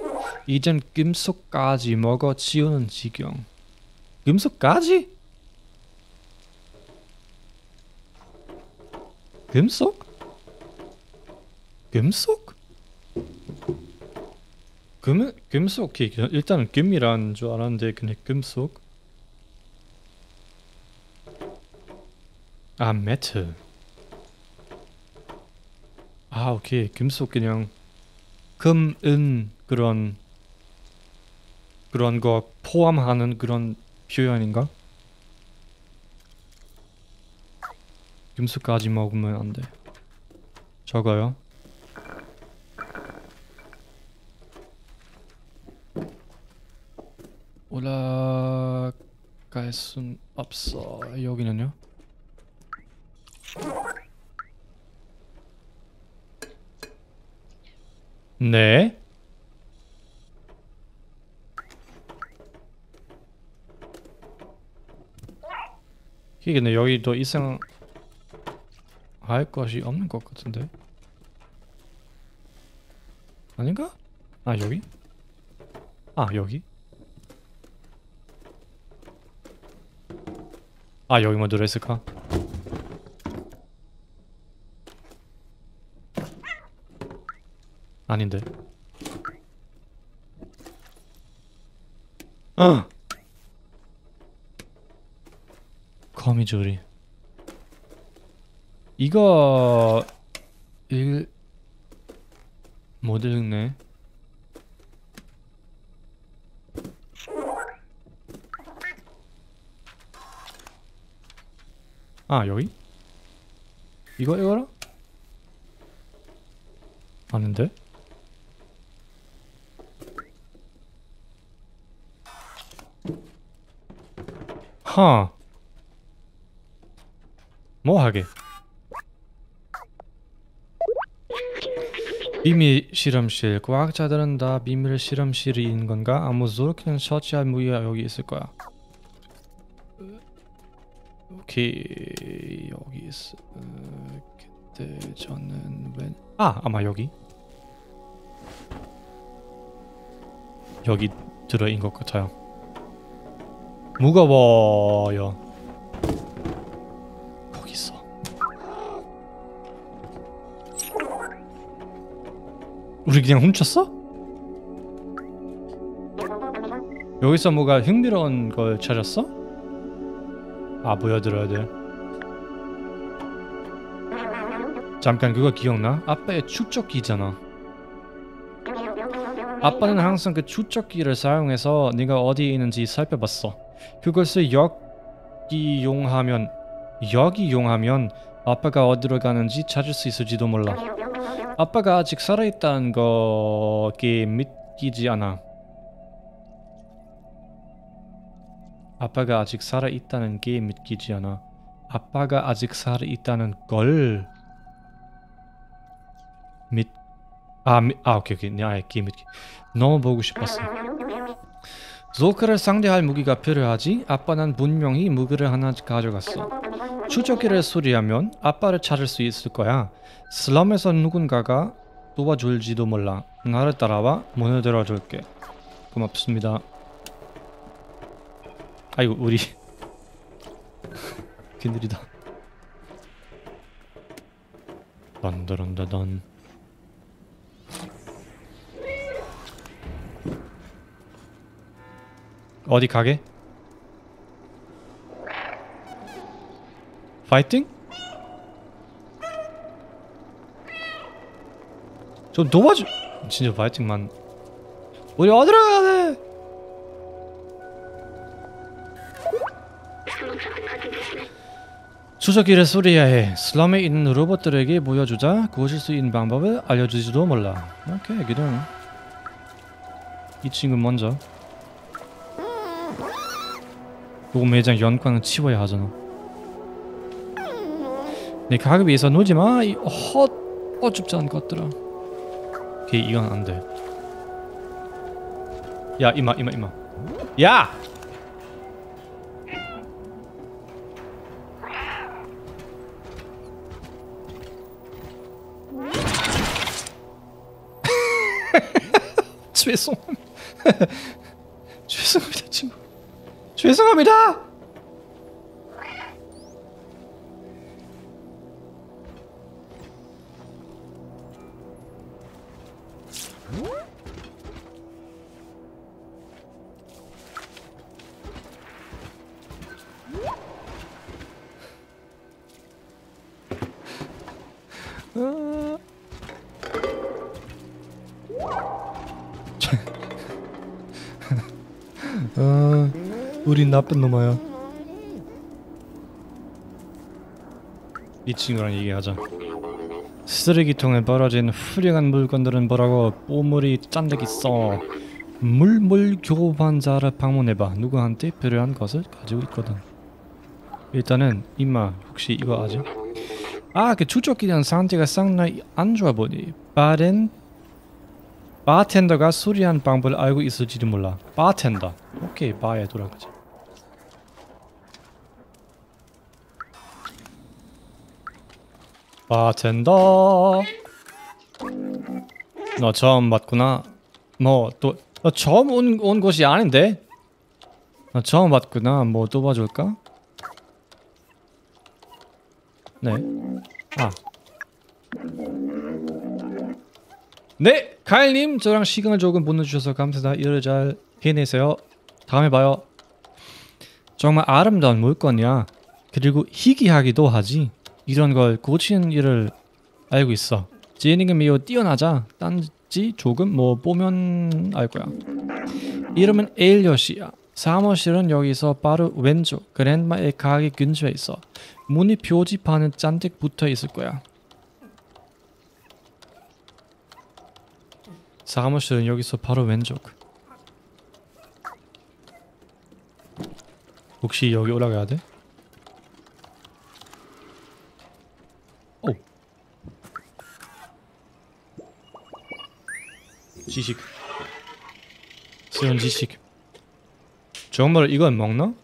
이젠 금속까지 먹어 치우는 지경. 금속까지? 금속? 금속? 금, 금속 일단은 금이란 줄 알았는데 그냥 금속 아 메틀 아 오케이 금속 그냥 금, 은 그런 그런 거 포함하는 그런 표현인가? 김수까지 먹으면 안 돼. 저거요? 올라갈 순 없어. 여기는요? 네. 이게 근데 여기 더 이상 할 것이 없는 것 같은데 아닌가? 아 여기? 아 여기? 아 여기 뭐 들어있을까? 아닌데 어! 거미줄이 이거 읽... 못 읽네 아 여기? 이거 이거라? 아닌데? 하. 뭐 하게? 비밀 실험실. 과학자들은 다 비밀 실험실인 건가? 아무 저렇게는 처치할 무기가 여기 있을 거야. 오케이 여기 있어. 어, 그때 저는 웬? 아 아마 여기. 여기 들어인 것 같아요. 무거워요. 우리 그냥 훔쳤어? 여기서 뭐가 흥미로운 걸 찾았어? 아 보여드려야 돼. 잠깐 그거 기억나? 아빠의 추적기잖아. 아빠는 항상 그 추적기를 사용해서 네가 어디에 있는지 살펴봤어. 그것을 역이용하면 역이용하면 아빠가 어디로 가는지 찾을 수 있을지도 몰라. 아빠가 아직 살아있다는 거게 믿기지 않아. 아빠가 아직 살아있다는 게 믿기지 않아. 아빠가 아직 살아있다는 걸 믿... 아, 미... 아 오케이 오케이. 네, 아예 게 믿기. 너무 보고 싶었어. (laughs) 조크를 상대할 무기가 필요하지? 아빠는 분명히 무기를 하나 가져갔어. 추적기를 수리하면 아빠를 찾을 수 있을 거야. 슬럼에서 누군가가 도와줄지도 몰라. 나를 따라와 문을 열어줄게. 고맙습니다. 아이고 우리 (laughs) 그늘이다. 던더런더던 어디 가게? 파이팅? 좀 도와줘. 진짜 파이팅만. 우리 어디로 가야 돼? 추적기를 수리해야 해. 슬럼에 있는 로봇들에게 보여주자. 구하실 수 있는 방법을 알려주지도 몰라. 오케이, 그냥 이 친구 먼저. 요거 매장 연관은 치워야 하잖아. 내 가격 위해서 놀지 마. 이 헛, 어줍지 않은 것들아. 오케이, 이건 안 돼. 야, 이마, 이마, 이마. 야! (laughs) 죄송합니다. (laughs) 죄송합니다, 친구. 죄송합니다. 아. 우린 나쁜 놈아야. 이 친구랑 얘기하자. 쓰레기통에 버려진 훌륭한 물건들은 뭐라고 뽀물이 짠득 있어. 물물 교환자를 방문해봐. 누구한테 필요한 것을 가지고 있거든. 일단은 임마 혹시 이거 아지? 아, 그 추적기는 상태가 상당히 안 좋아 보니 바렌 바텐더가 수리한 방법을 알고 있을지도 몰라. 바텐더. 오케이, 바에 돌아가자. 바텐더. 너 처음 봤구나. 뭐 또 너 처음 온, 온 곳이 아닌데? 너 처음 봤구나. 뭐또 봐줄까? 네. 아. 네, 카일님 저랑 시간을 조금 보내주셔서 감사합니다. 일을 잘 해내세요. 다음에 봐요. 정말 아름다운 물건이야. 그리고 희귀하기도 하지. 이런 걸 고치는 일을 알고 있어. 지니가 매우 뛰어나자. 딴지 조금 뭐 보면 알 거야. 이름은 에일리엇이야. 사무실은 여기서 바로 왼쪽 그랜마의 가게 근처에 있어. 문이 표지판은 잔뜩 붙어 있을 거야. 사무실은 여기서 바로 왼쪽. 혹시 여기 올라가야 돼? 지식. 새로운 지식. 정말 이건 먹나?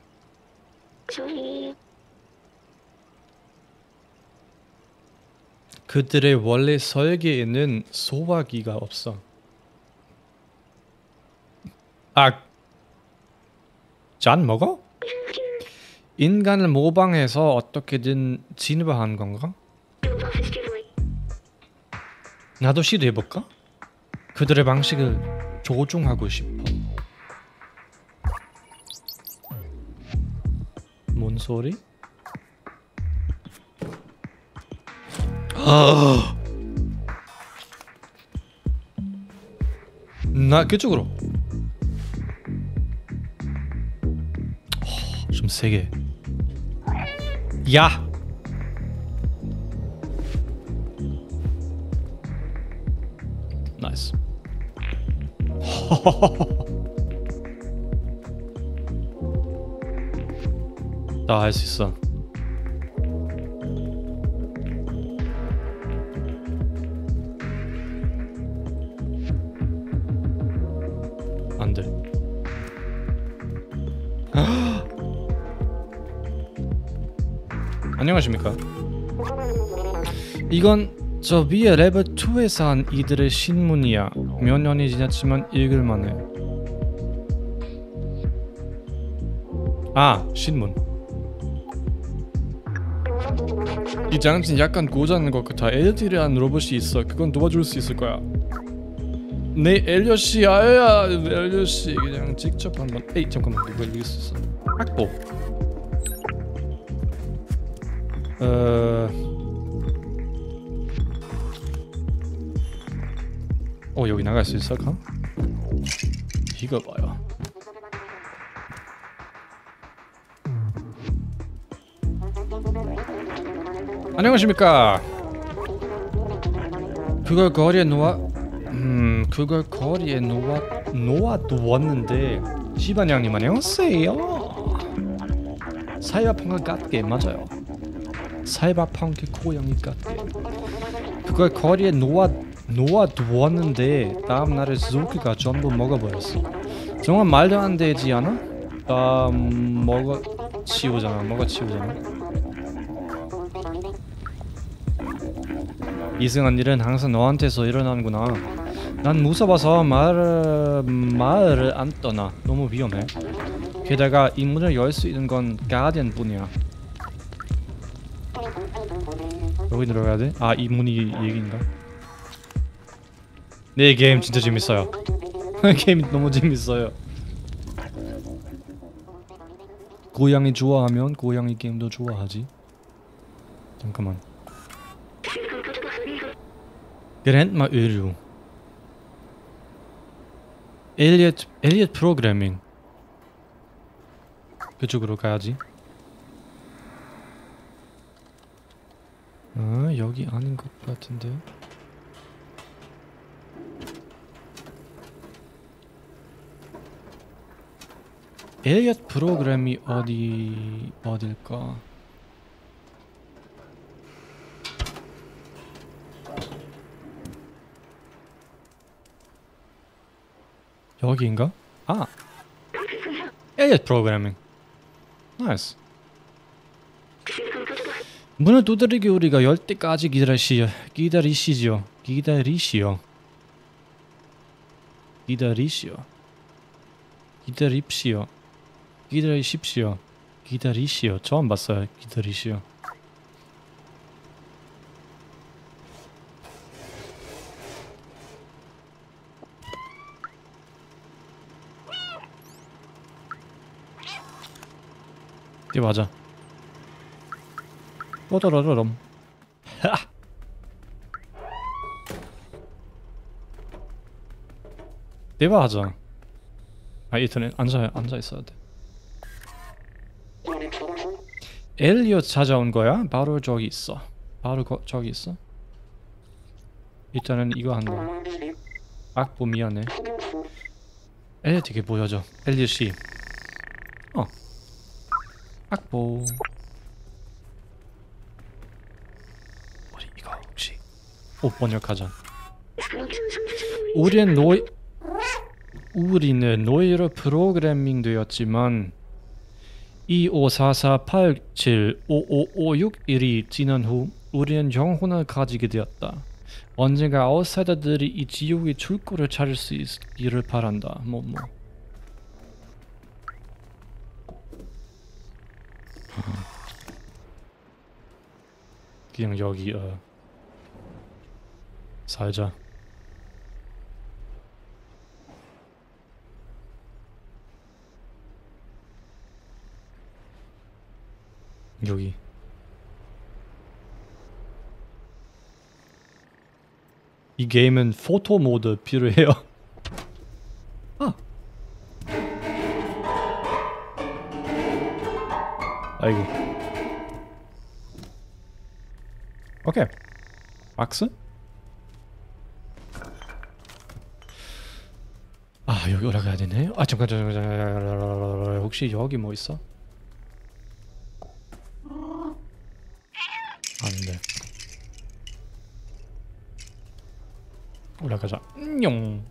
그들의 원래 설계에는 소화기가 없어. 아, 짠 먹어? 인간을 모방해서 어떻게든 진화한 건가? 나도 시도해볼까? 그들의 방식을 조종하고 싶어. 뭔 소리? 아. 나 그쪽으로. 어, 좀 세게. 야. (laughs) 다할수 있어. 안 돼. (gasps) 안녕하십니까? 이건 저 위에 레벨 2에서 한 이들의 신문이야. 몇 년이 지났지만 읽을만해. 아, 신문. 이 장치 약간 고장난 것 같아. LT라는 로봇이 있어. 그건 도와줄 수 있을 거야. 네, 엘리엇이 아야, 엘리엇이 그냥 직접 한번. 에이, 잠깐만, 이거 읽을 수 있어. 악보. 어. 어 여기 나갈 수 있을까? 이거 봐요. 안녕하십니까. 그걸 거리에 놓아 음 그걸 거리에 놓아 놓아 두었는데 시반양님 안녕하세요. 사이버펑크 같게 맞아요. 사이버펑크 고양이 같게 그걸 거리에 놓아 놓아 두었는데 다음 날에 조크가 전부 먹어버렸어. 정말 말도 안 되지 않아? 아 음, 먹어 치우잖아. 먹어 치우잖아. 이승한 일은 항상 너한테서 일어나는구나. 난 무서워서 마을 마을을 안 떠나. 너무 위험해. 게다가 이 문을 열 수 있는 건 가디언 뿐이야. 여기 들어가야 돼? 아 이 문이 얘기인가? 네 게임 진짜 재밌어요. (laughs) 게임 너무 재밌어요. 고양이 좋아하면 고양이 게임도 좋아하지. 잠깐만. Grandma Uru. Elliot Elliot Programming. 그쪽으로 가야지. 아 여기 아닌 것 같은데. 엘리엇 프로그램이 어디 어딜까? 여기인가? 아, 엘리엇 프로그래밍. nice. 문을 두드리기 우리가 열 때까지 기다리시오. 기다리시죠. 기다리시오. 기다리시오. 기다립시오. 기다리십시오. 기다리시오. 처음 봤어요. 기다리시오. 이게 맞아. 뽀더러러럼. 하! 대박하자. 아 이터넷 앉아 앉아 있어야 돼. 엘리엇 찾아온 거야? 바로 저기 있어. 바로 거, 저기 있어. 일단은 이거 한다. 악보 미안해. 엘리엇에게 보여줘. 엘리엇이. 어. 악보. 우리 이거 혹시 오 번역하자. 우리는 노예 우리는 노예로 프로그래밍 되었지만 2544875556일이 지난 후 우리는 영혼을 가지게 되었다. 언젠가 아웃사이더들이 이 지옥의 출구를 찾을 수 있기를 바란다. 뭐 뭐. 그냥 여기 어 살자. 여기 이 게임은 포토 모드 필요해요. 아. 아이고. 오케이. 박스? 아 여기 올라가야 되네. 아 잠깐 잠깐 잠깐 혹시 여기 뭐 있어? 안돼. 올라가자. 용.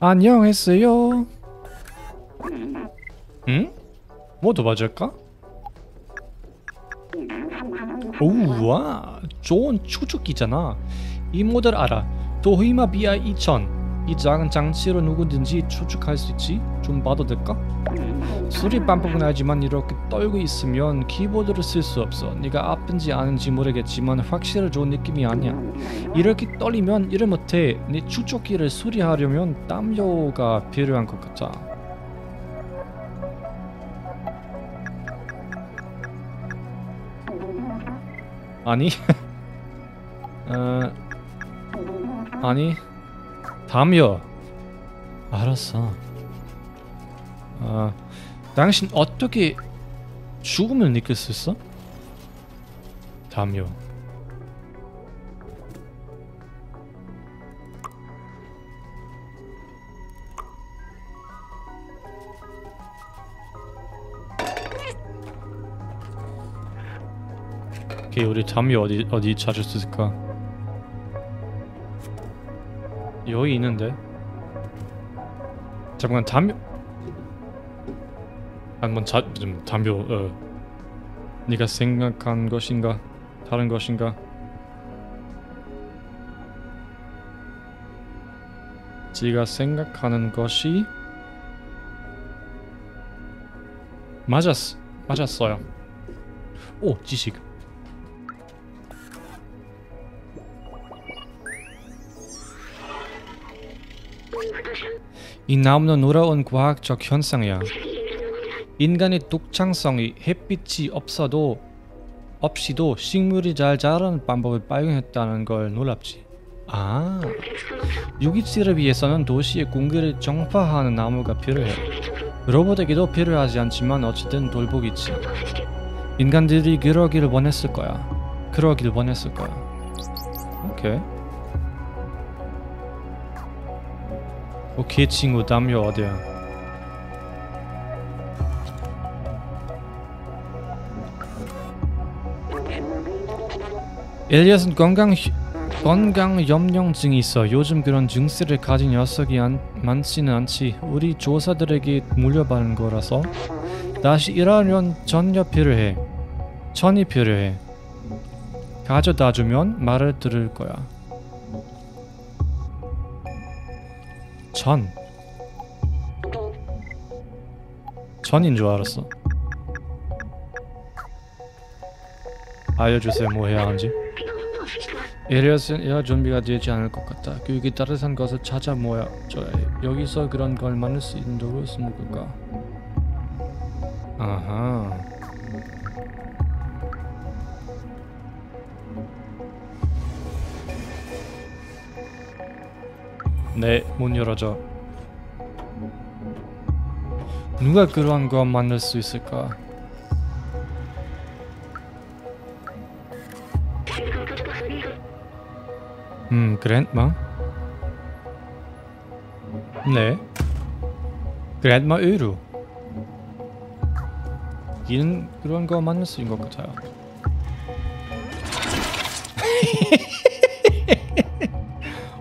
안녕했어요. 응? 뭐 도와줄까? 오와 좋은 추측기잖아. 이 모델 알아. 도히마 비아 2000. 이 작은 장치로 누구든지 추측할 수 있지? 좀 봐도 될까? 수리 반복은 알지만 이렇게 떨고 있으면 키보드를 쓸 수 없어. 네가 아픈지 아는지 모르겠지만 확실히 좋은 느낌이 아니야. 이렇게 떨리면 일을 못해. 네 추적기를 수리하려면 담요가 필요한 것 같아. 아니, (laughs) 어, 아니, 담요. 알았어. 아, 당신 어떻게 죽음을 느낄 수 있어? 담요. 오케이, 우리 담요 어디 어디 찾을 수 있을까? 여기 있는데. 잠깐 담요. 한번 자, 좀 담요 어 네가 생각한 것인가 다른 것인가 지가 생각하는 것이 맞았 맞았어요 오 지식 이 나무는 놀라운 과학적 현상이야 인간의 독창성이 햇빛이 없어도 없이도 식물이 잘 자라는 방법을 발견했다는 걸 놀랍지. 아, 유기질을 위해서는 도시의 공기를 정화하는 나무가 필요해. 로봇에게도 필요하지 않지만 어쨌든 돌보겠지. 인간들이 그러길 원했을 거야. 그러길 원했을 거야. 오케이. 오케이 친구 담요 어디야? 엘리엇은 건강 건강 염려증이 있어. 요즘 그런 증세를 가진 녀석이 안, 많지는 않지. 우리 조사들에게 물려받은 거라서 다시 일하려면 전혀 필요해. 천이 필요해. 가져다 주면 말을 들을 거야. 전. 전인 줄 알았어. 알려주세요 뭐 해야 하는지. 에어 준비가 되지 않을 것 같다. 교육이 따뜻한 것을 찾아 모여 줘야 해. 여기서 그런 걸 만들 수 있는 도구를 쓰는 걸까? 아하. 네, 문 열어줘. 누가 그러한 거 만들 수 있을까? 음, 그랜마? 네. 그랜마 의루. 이는 그런 거 만들 수 있는 것 같아요.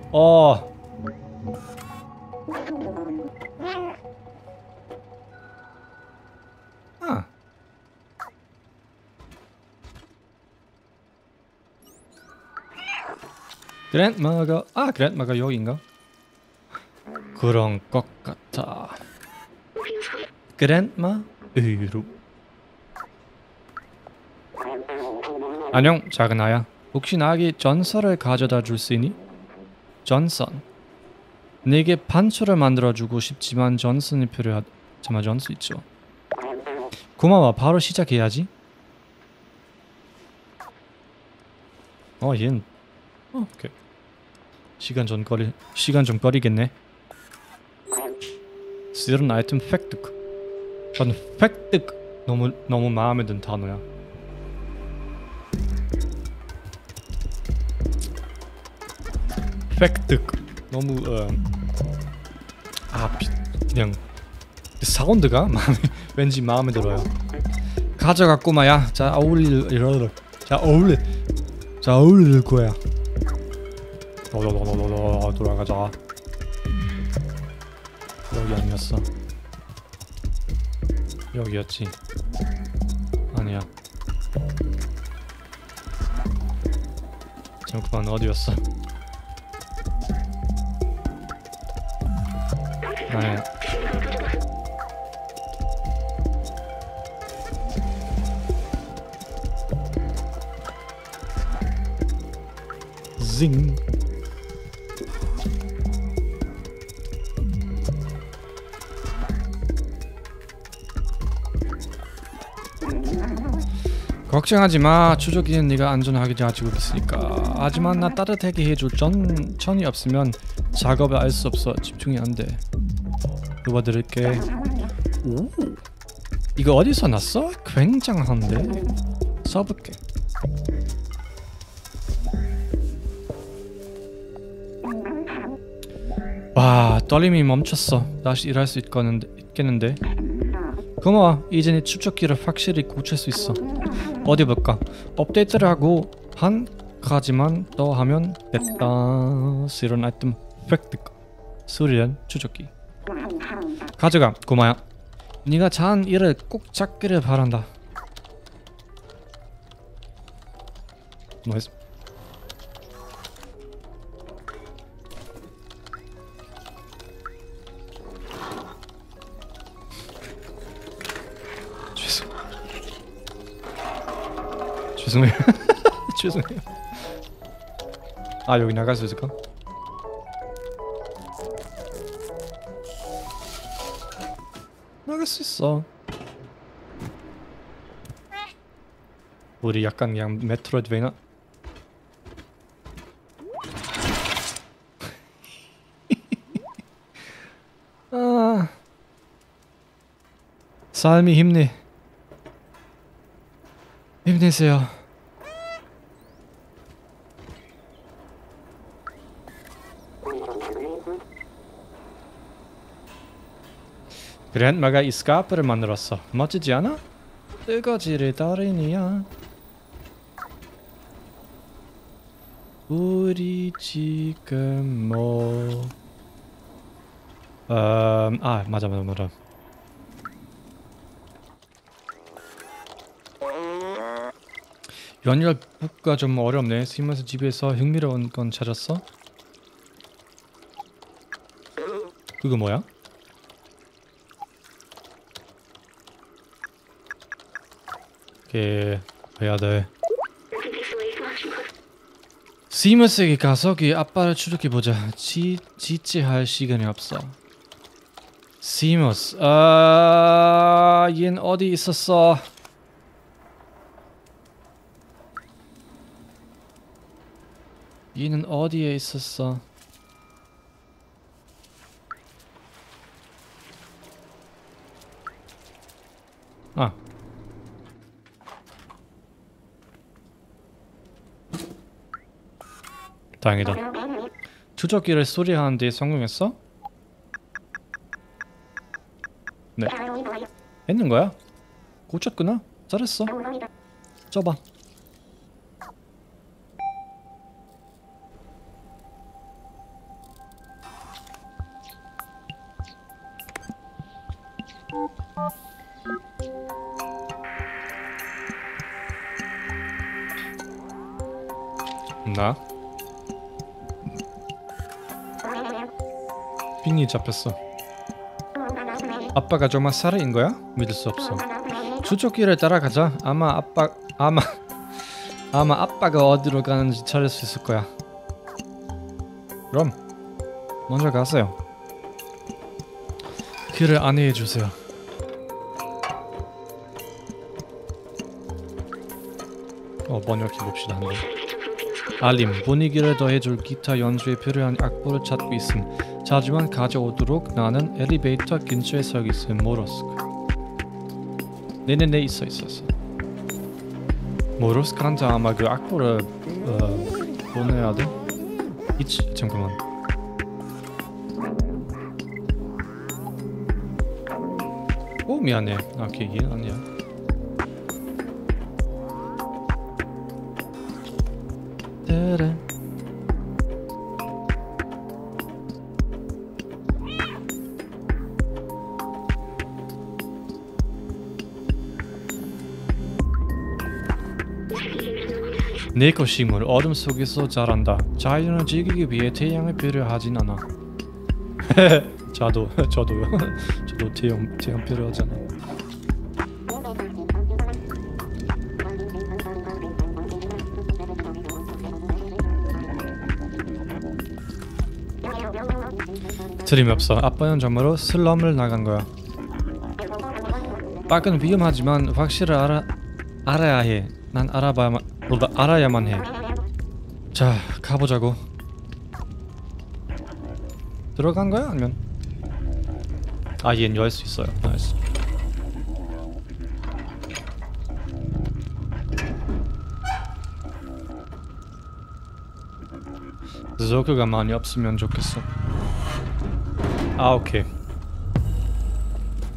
(laughs) 어. 그랜마가 아 그랜마가 여기인가? 그런 것 같아. 그랜마 의루. 안녕 작은 아야. 혹시 나에게 전설을 가져다 줄 수 있니? 전선. 내게 판초를 만들어주고 싶지만 전선이 필요하. 잠깐 전수 있죠. 고마워. 바로 시작해야지. 어, 얜. 어, 오케이. 시간 좀 거리 시간 좀 거리겠네. 쓰는 아이템 획득. 전 획득 너무 너무 마음에 든 단어야. 획득 너무 어, 아 비- 그냥 그 사운드가 마음에 (laughs) 왠지 마음에 들어요. 가져가 꼬마야. 자 어울릴 이러러. 자 어울릴. 자 어울릴 거야. 너너너너너 돌아가자. 여기 아니었어. 여기였지. 아니야. 잠깐만 어디였어? 아니야. 징. 걱정하지 마. 추적기는 네가 안전하게 가지고 있으니까. 하지만 나 따뜻하게 해줄 전 천이 없으면 작업을 알 수 없어. 집중이 안 돼. 도와드릴게. 오. 이거 어디서 났어? 굉장한데. 써볼게. 와 떨림이 멈췄어. 다시 일할 수. 있겠는데. 고마워. 이제 내 추적기를 확실히 고칠 수 있어. 어디 볼까? 업데이트를 하고 한 가지만 더 하면 됐다. 실은 아이템 획득. 수리한 추적기. 가져가. 꼬마야. 네가 잘한 일을 꼭 찾기를 바란다. nice. 죄송해요. (laughs) 죄송해요. 아 여기 나갈 수 있을까? 나갈 수 있어. 우리 약간 그냥 메트로이드베이나 (laughs) 아 삶이 힘내. 힘내세요. 그랜마가 이 스카프를 만들었어. 멋지지 않아? 뜨거지를 따르니야. 우리 지금 뭐... 음, 아 맞아 맞아 맞아. 연결 북가 좀 어렵네. 스면서 집에서 흥미로운 건 찾았어? 그거 뭐야? 오케이 해야 돼. 시머스에게 가서 그 아빠를 추적해 보자. 지 지체할 시간이 없어. 시머스, 아, 얜 어디 있었어? 얘는 어디에 있었어? 다행이다. 추적기를 수리하는 데 성공했어? 네. 했는 거야? 고쳤구나? 잘했어. 써봐. 잡혔어. 아빠가 정말 살아인 거야? 믿을 수 없어. 추적기를 따라가자. 아마 아빠 아마 아마 아빠가 어디로 가는지 찾을 수 있을 거야. 그럼 먼저 가세요. 길을 안내해 주세요. 어 번역해 봅시다. 한번. 알림 분위기를 더해줄 기타 연주에 필요한 악보를 찾고 있음. 자주만 가져오도록 나는 엘리베이터 근처에 서 있음. 모로스크. 네네네 있어 있었어. 모로스크한테 아마 그 악보를 어, 보내야 돼. 이치 잠깐만. 오 미안해. 아, 오케이 얘 아니야. 따라. 네코식물 얼음 속에서 자란다. 자연을 즐기기 위해 태양을 필요하진 않아. (laughs) 저도 저도요. (laughs) 저도 태양 태양 필요하잖아. 틀림없어. 아빠는 정말로 슬럼을 나간 거야. 밖은 위험하지만 확실히 알아 알아야 해. 난 알아봐야 만 보다 알아야만 해. 자 가보자고. 들어간 거야 아니면? 아 얘는 열수 있어요. nice. 조크가 많이 없으면 좋겠어. 아 오케이.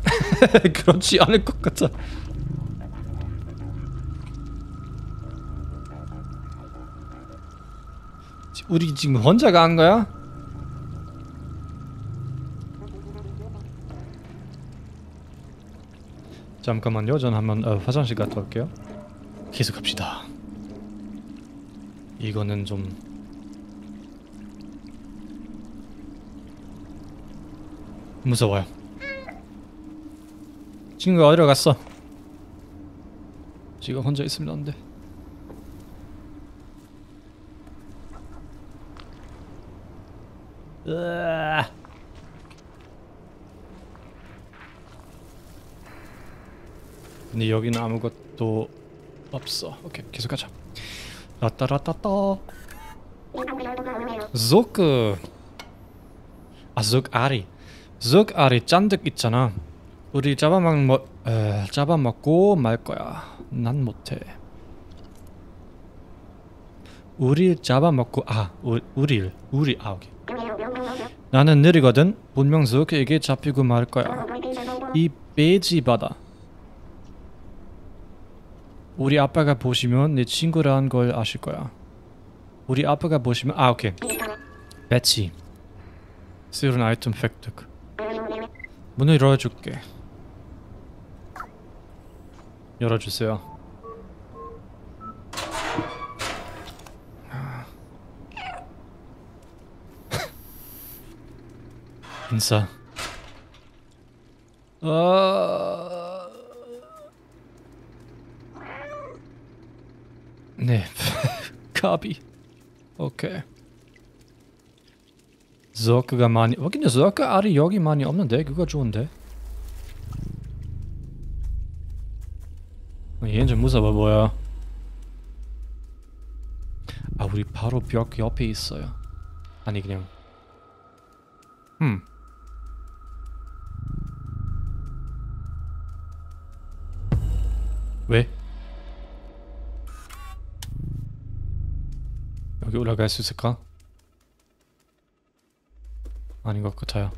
(laughs) 그렇지 않을 것 같아. 우리 지금 혼자 간 거야? 잠깐만요. 전 한번 어, 화장실 갔다 올게요. 계속 합시다. 이거는 좀 무서워요. 친구가 어디로 갔어? 지금 혼자 있으면 안 돼. 으아. 근데 여기는 아무것도 없어. 오케이, 계속 가자. 라따라따따. 조크. 아, 족 아리. 족 아리 짠득 있잖아. 우리 잡아먹 뭐 에, 잡아먹고 말 거야. 난 못해. 우릴 잡아먹고 아 우, 우릴 우리 아 오케이. 나는 느리거든. 분명 저에게 잡히고 말 거야. 이 베지 받아. 우리 아빠가 보시면 내 친구라는 걸 아실 거야. 우리 아빠가 보시면 아 오케이. 배치. 새로운 아이템 획득. 문을 열어줄게. 열어주세요. 인사. 어... 네. (laughs) 카비. 오케이. 저크가 많이 어 근데 저크 알이 여기 많이 없는데 그거 좋은데 어, 얘는 좀 무서워 보여 아 우리 바로 벽 옆에 있어요 아니 그냥 음 왜? 여기 올라갈 수 있을까? 아닌 것 같아요.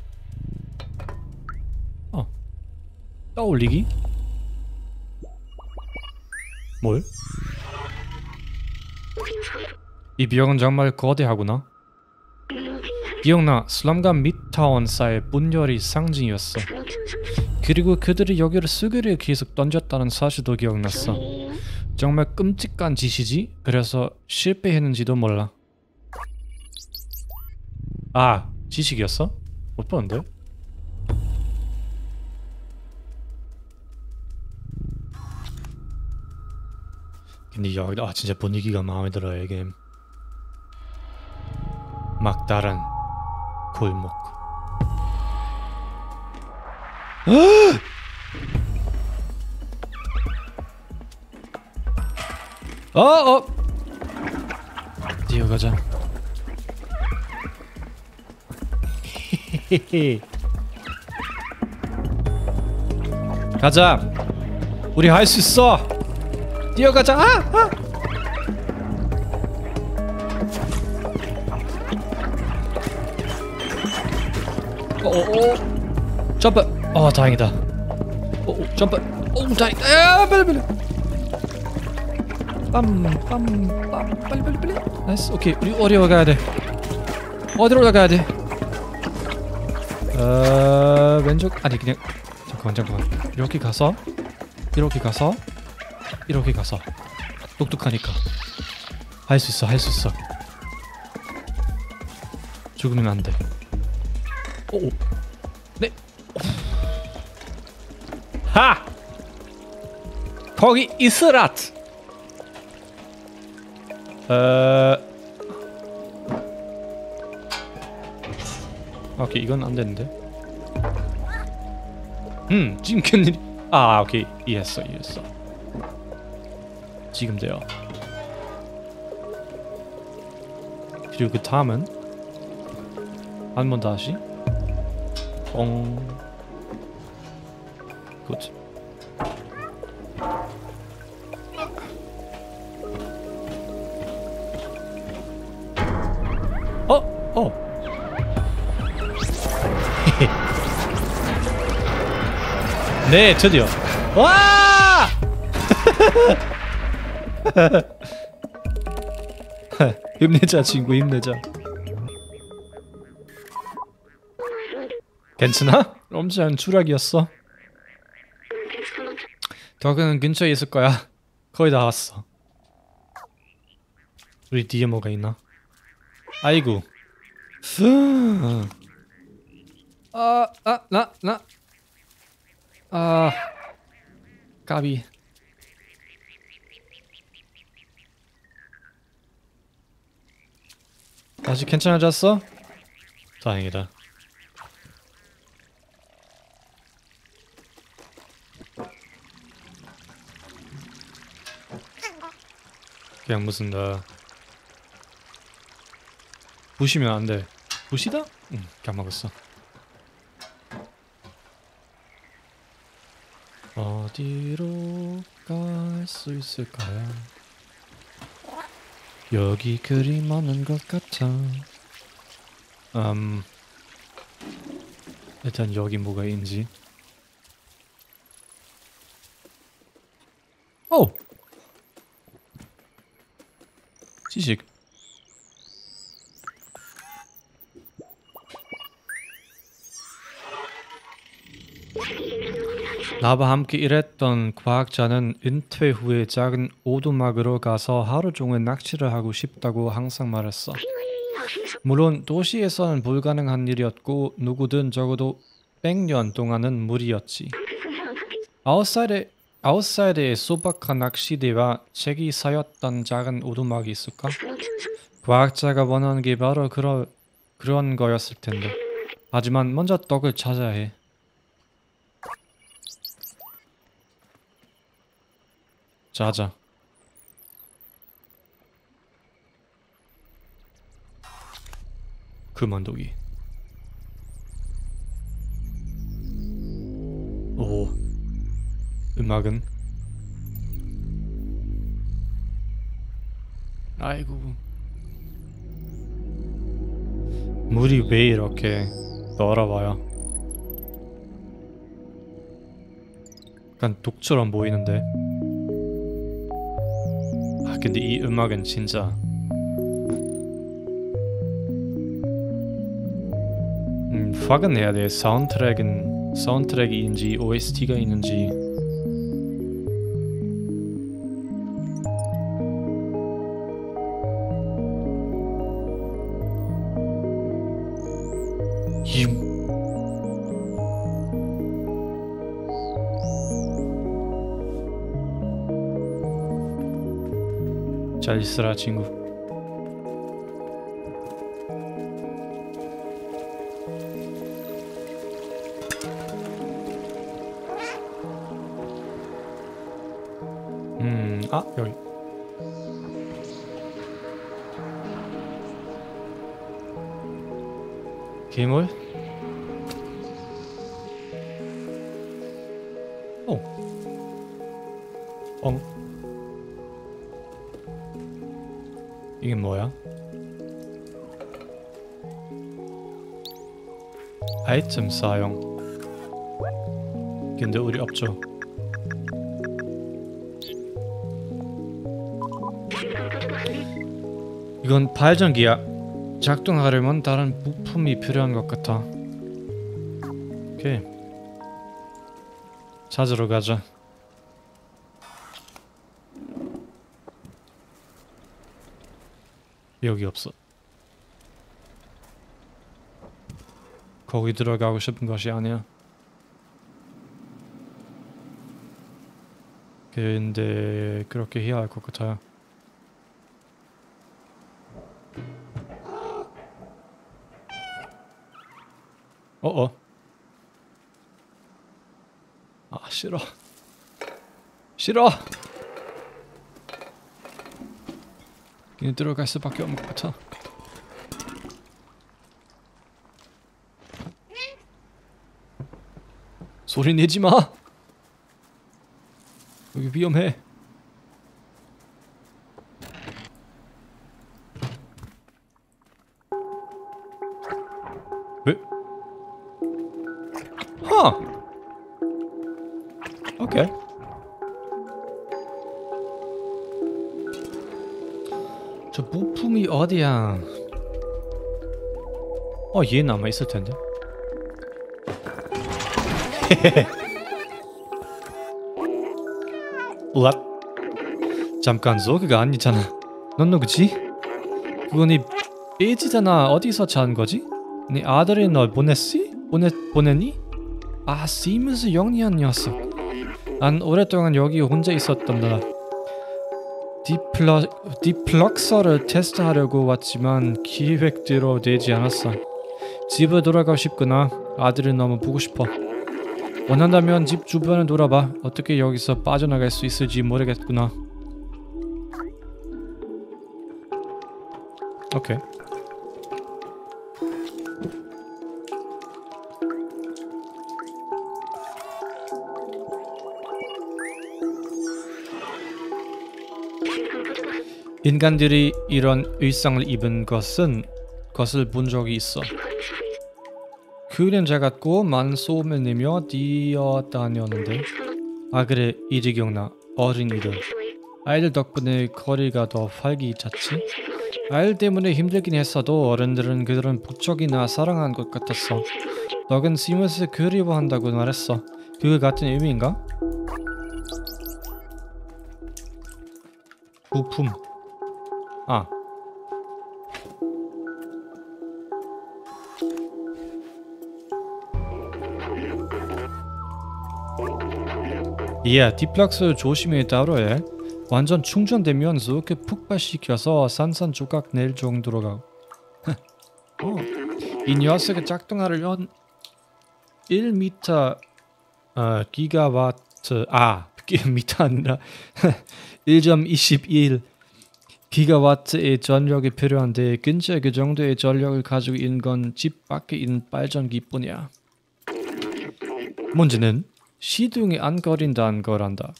어. 떠올리기? 뭘? 이 비역은 정말 거대하구나. 기억나, 슬럼과 미타운 사이의 분열이 상징이었어. 그리고 그들이 여기를 쓰기를 계속 던졌다는 사실도 기억났어. 정말 끔찍한 짓이지? 그래서 실패했는지도 몰라. 아, 지식이었어? 못 봤는데? 근데 여기 아 진짜 분위기가 마음에 들어요 이게 막다른 골목 어! 어! 뛰어가자 (laughs) 가자. 우리 할 수 있어. 뛰어가자. 아! 아! 어, 어, 어. 점프. 어, 다행이다. 어, 어 점프. 어, 다행이다. 아, 빨리 빨리. 빰, 빰, 빰, 빨리 빨리 빨리. nice. 오케이. 우리 어디로 가야 돼? 어디로 가야 돼? 어 왼쪽 아니 그냥 잠깐만 잠깐만 이렇게 가서 이렇게 가서 이렇게 가서 똑똑하니까 할 수 있어 할 수 있어 죽으면 안돼 오, 네 하! 거기 있으라 어... 오케이 이건 안 되는데. 음 지금 큰일. 아 오케이 이해했어 이해했어. 지금 돼요. 그리고 그 다음은 한 번 다시 ong good. 어? 어? (laughs) 네, 드디어. 와! (laughs) 힘내자, 친구, 힘내자. 괜찮아? 엄청 추락이었어. 덕은 근처에 있을 거야. (laughs) 거의 다 왔어. 우리 뒤에 뭐가 있나? 아이고. (gasps) 아, 아, 나, 나. 아, 까비. 다시 괜찮아졌어? 다행이다. 그냥 무슨 나 부시면 안 돼. 부시다? 응, 까먹었어. 어, 어디로 갈 수 있을까요? 여기 그리 많은 것 같아. 음, 일단 여기 뭐가 있는지. 오! 지식. 나와 함께 일했던 과학자는 은퇴 후에 작은 오두막으로 가서 하루 종일 낚시를 하고 싶다고 항상 말했어. 물론 도시에서는 불가능한 일이었고 누구든 적어도 100년 동안은 무리였지. outside에, outside에 소박한 낚시 대와 책이 쌓였던 작은 오두막이 있을까? 과학자가 원하는 게 바로 그러, 그런 거였을 텐데. 하지만 먼저 Doc을 찾아야 해. 자자. 그만두기. 오. 음악은? 아이고. 물이 왜 이렇게 더러워요? 약간 독처럼 보이는데. 아 근데 이 음악은 진짜 음, 확인해야 돼 사운드트랙은 사운드트랙인지 OST가 있는지 잘 있어라 친구 음, 아 여기 괴물? 이게 뭐야? 아이템 사용. 근데 우리 없죠? 이건 발전기야. 작동하려면 다른 부품이 필요한 것 같아. 오케이. 찾으러 가자 여기 없어. 거기 들어가고 싶은 것이 아니야. 근데 그렇게 해야 할 것 같아요. 어어. 아 싫어. 싫어. 그냥 들어갈 수밖에 없는 것 같아. 소리 내지 마. 여기 위험해. 어디야? 어, 얘 남아 있을 텐데. (laughs) 우와. 잠깐 저그가 아니잖아. 넌 누구지? 그건 이 베이지잖아. 어디서 찾은 거지? 네 아들이 널 보냈지? 보냈 보냈니? 아, 시면스 영리한 녀석. 난 오랫동안 여기 혼자 있었단다. 디플러, 디플럭서를 테스트하려고 왔지만 기획대로 되지 않았어. 집에 돌아가고 싶구나. 아들을 너무 보고 싶어. 원한다면 집 주변을 돌아봐. 어떻게 여기서 빠져나갈 수 있을지 모르겠구나. 오케이. 인간들이 이런 의상을 입은 것은 것을 본 적이 있어. 그림자 같고 많은 소음을 내며 뛰어다녔는데. 아 그래 이제 기억나. 어린이들. 아이들 덕분에 거리가 더 활기찼지. 아이들 때문에 힘들긴 했어도 어른들은 그들은 북적이나 사랑한 것 같았어. 덕은 시무스 그리워한다고 말했어. 그거 같은 의미인가? 부품 아 예, 디플락스 조심히 다뤄야 해. 완전 충전되면 이렇게 폭발시켜서 산산조각 낼 정도로 가. (laughs) 어, 이 녀석의 작동하려면 1m 어, 기가와트 아 (laughs) 미터 아니라 (laughs) 1.21 기가와트의 전력이 필요한데 근처에 그 정도의 전력을 가지고 있는 건 집 밖에 있는 발전기뿐이야. 문제는 시동이 안 거린다는 거란다.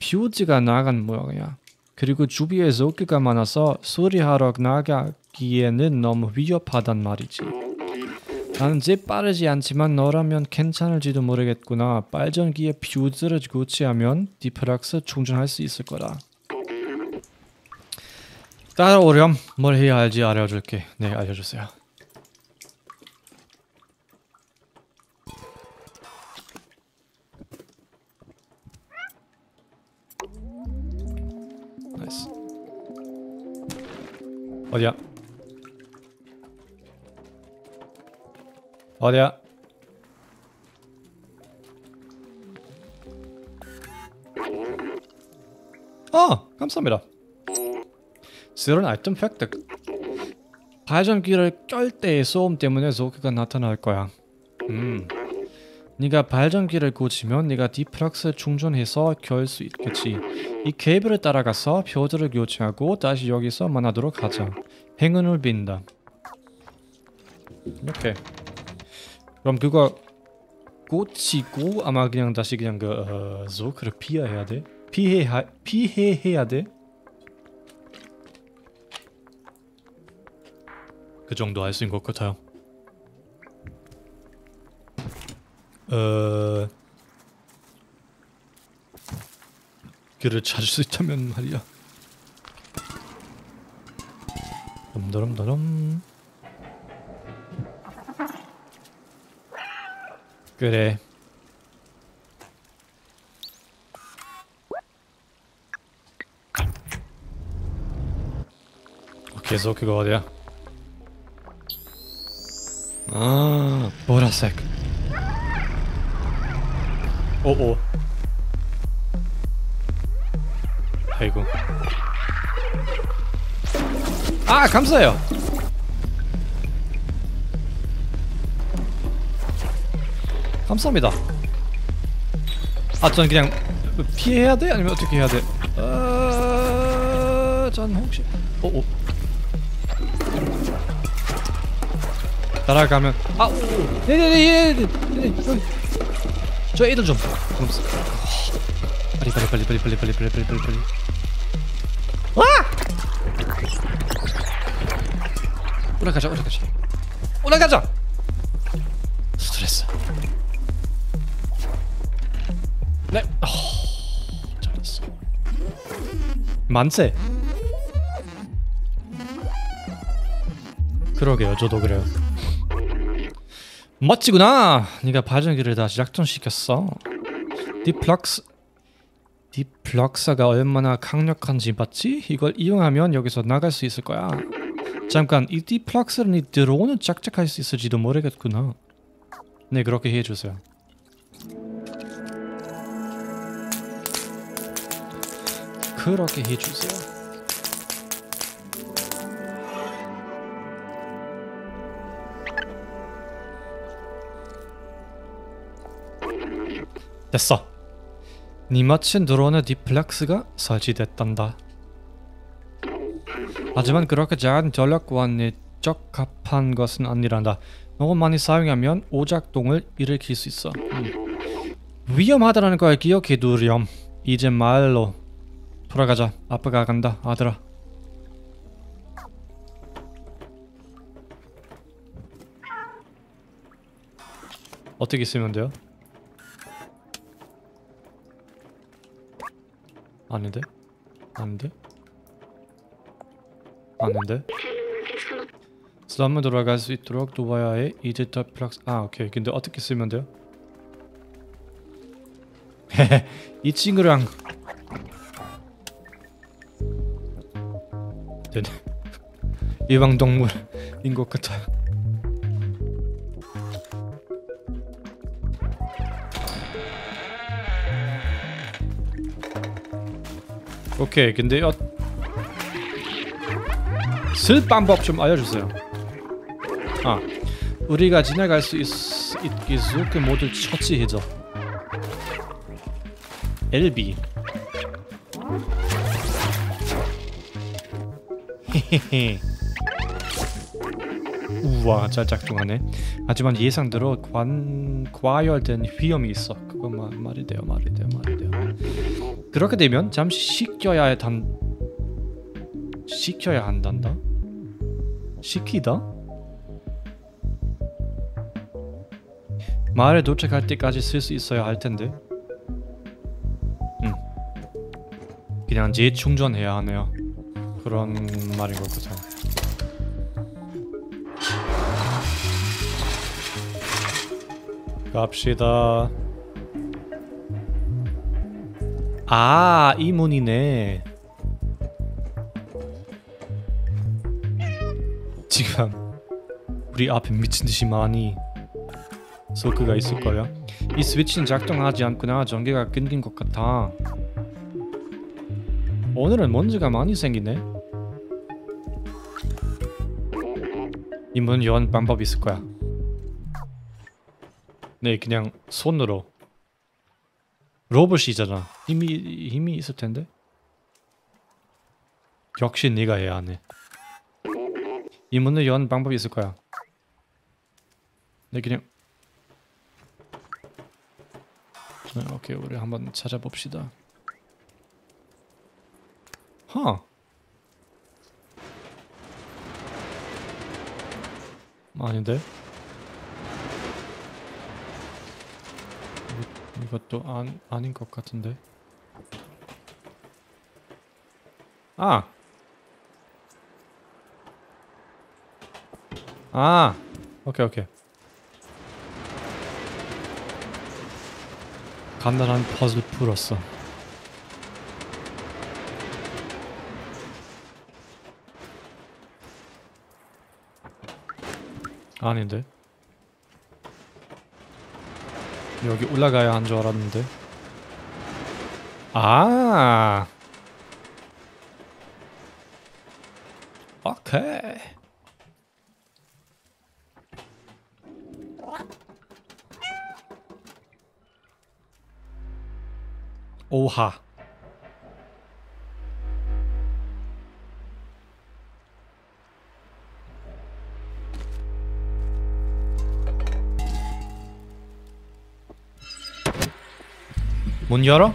퓨즈가 나간 모양이야. 그리고 주위에 소리가 많아서 소리하러 나가기에는 너무 위협하단 말이지. 나는 제 빠르지 않지만 너라면 괜찮을지도 모르겠구나. 발전기에 퓨즈를 교체하면 디프락스 충전할 수 있을 거다. 따라오렴. 뭘 해야 할지 알려줄게. 네, 알려주세요. 나이스. 어디야? 어디야? 아, 감사합니다. 새로운 아이템 획득. 발전기를 켤 때의 소음 때문에 소리가 나타날 거야. 음. 네가 발전기를 고치면 네가 디프락스 충전해서 켤 수 있겠지. 이 케이블을 따라가서 표들을 교체하고 다시 여기서 만나도록 하자. 행운을 빈다. 이렇게. 그럼 그거 고치고 아마 그냥 다시 그냥 그 어, 조크를 피해야 돼. 피해 피해해야 돼. 그 정도 할 수 있는 것 같아요. 어... 길을 찾을 수 있다면 말이야. 덤더럼더럼. 그래. 계속 그거 어디야? 아, 보라색. 오오. 아이고. 아, 감사해요. 감사합니다. 아, 전 그냥 피해야 돼? 아니면 어떻게 해야 돼? 어... 전 혹시... 오오. 따라가면 아, 오, 네네네 네네, 저 애들 좀. 그럼 빨리 빨리 빨리 빨리 빨리 빨리 빨리 빨리 빨리 빨리. 와! 올라가자 올라가자 올라가자. 스트레스. 네. 어, 잘했어. 만세. 그러게요, 저도 그래요. 멋지구나. 네가 발전기를 다시 작동시켰어. Deflux Defluxor가 얼마나 강력한지 봤지? 이걸 이용하면 여기서 나갈 수 있을 거야. 잠깐, 이 디플럭스는 이 드론을 짝짝할 수 있을지도 모르겠구나. 네, 그렇게 해주세요. 그렇게 해주세요. 됐어. 니 마친 드론에 디플렉스가 설치됐단다. 하지만 그렇게 작은 전력관에 적합한 것은 아니란다. 너무 많이 사용하면 오작동을 일으킬 수 있어. 음. 위험하다는 걸 기억해 두렴. 이제 말로 돌아가자. 아빠가 간다. 아들아. 어떻게 쓰면 돼요? 아닌데? 아닌데? 아닌데? 슬럼에 돌아갈 수 있도록 도와야 해. 이제터 플락스. 아 오케이. 근데 어떻게 쓰면 돼요? (laughs) 이 친구랑 되네. 일방 동물인 것 같아요. 오케이 근데 어... 쓸 방법 좀 알려주세요. 아 우리가 지나갈 수 있, 있게 그 모두 처치해줘. LB 우와 잘 작동하네. 하지만 예상대로 관 과열된 위험이 있어. 마, 말이 돼요 말이 돼요 말이 돼요 그렇게 되면 잠시 식혀야 단 식혀야 한단다? 식히다? 마을에 도착할 때까지 쓸 수 있어야 할 텐데. 음 그냥 재충전해야 하네요. 그런 말인 것 같아요. 갑시다. 아, 이 문이네. 지금 우리 앞에 미친 듯이 많이 소크가 있을 거야. 이 스위치는 작동하지 않구나. 전기가 끊긴 것 같아. 오늘은 먼지가 많이 생기네. 이 문 연 방법이 있을 거야. 네, 그냥 손으로. 로봇이잖아. 힘이 힘이 있을 텐데. 역시 네가 해야 하네. 이 문을 연 방법이 있을 거야. 네, 그냥. 네, 오케이, 우리 한번 찾아봅시다. 하. 아닌데? 이것도 안 아닌 것 같은데. 아. 아. 오케이 오케이. 간단한 퍼즐 풀었어. 아닌데. 여기 올라가야 한 줄 알았는데. 아. 오케이. 오하. 문 열어?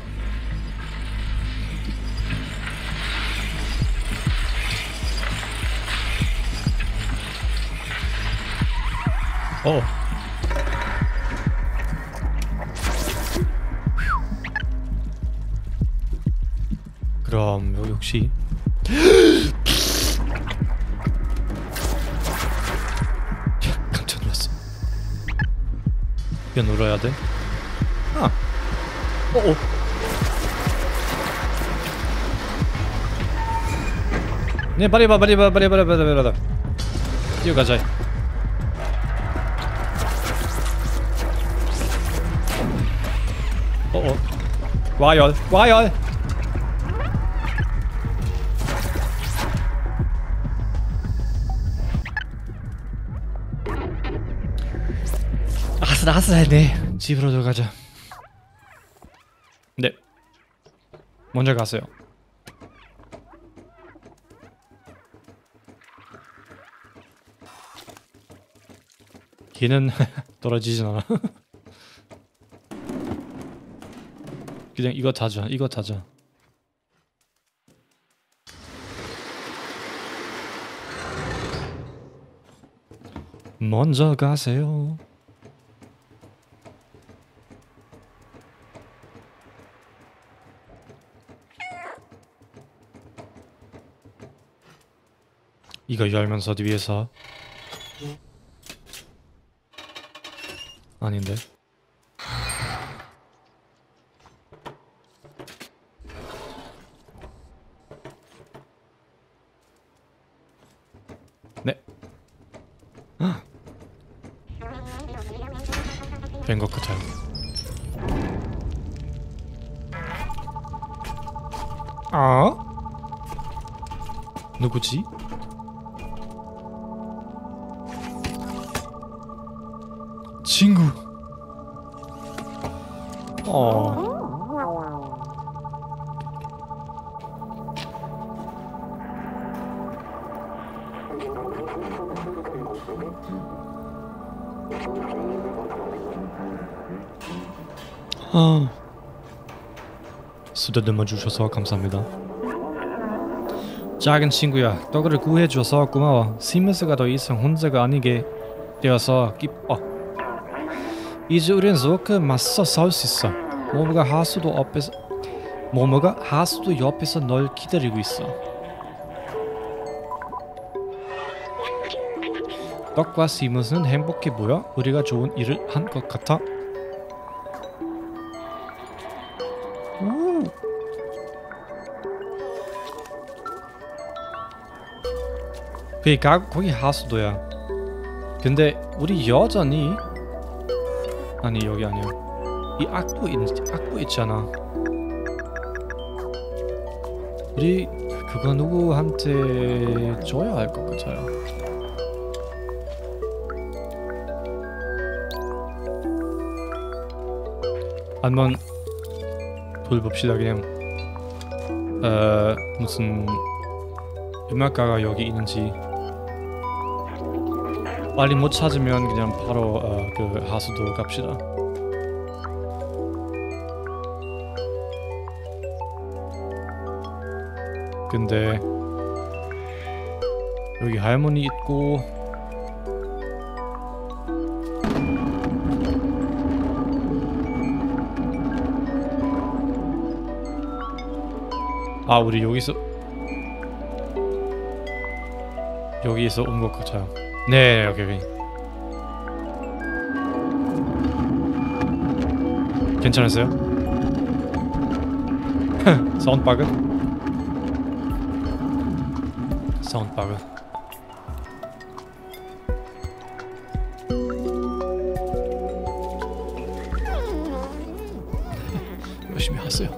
어. 그럼 혹시 (gasps) 깜짝 놀랐어. 이거 눌러야 돼? 아. 어어. 네, 빨리 봐, 빨리 봐, 빨리 빨리 빨리 빨리 빨리. 뛰어가자. 어어. 와열, 와열. 아슬아슬하네. 집으로 들어가자. 먼저 가세요. 걔는 (laughs) 떨어지진 않아. (laughs) 그냥 이거 타자, 이거 타자. 먼저 가세요. 이거 열면서 뒤에서? 아닌데 쓰다듬어 주셔서 감사합니다. 작은 친구야, 떡을 구해 줘서 고마워. 시무스가 더 이상 혼자가 아니게 되어서 기뻐. 이제 우린 조금 맞서 싸울 수 있어. 모모가 하수도 옆에서 모모가 하수도 옆에서 널 기다리고 있어. 떡과 시무스는 행복해 보여. 우리가 좋은 일을 한 것 같아. 그니까 거기 하수도야. 근데 우리 여전히 아니 여기 아니야. 이 악보 있 악보 있잖아. 우리 그거 누구한테 줘야 할 것 같아요. 한번 돌봅시다 그냥. 어 무슨 음악가가 여기 있는지 빨리 못 찾으면 그냥 바로 어, 그 하수도 갑시다. 근데 여기 할머니 있고 아 우리 여기서 여기에서 온 것 같아요. 네, 오케이, 오케이. 괜찮으세요? 사운드 바그? 사운드 바그. 열심히 하세요.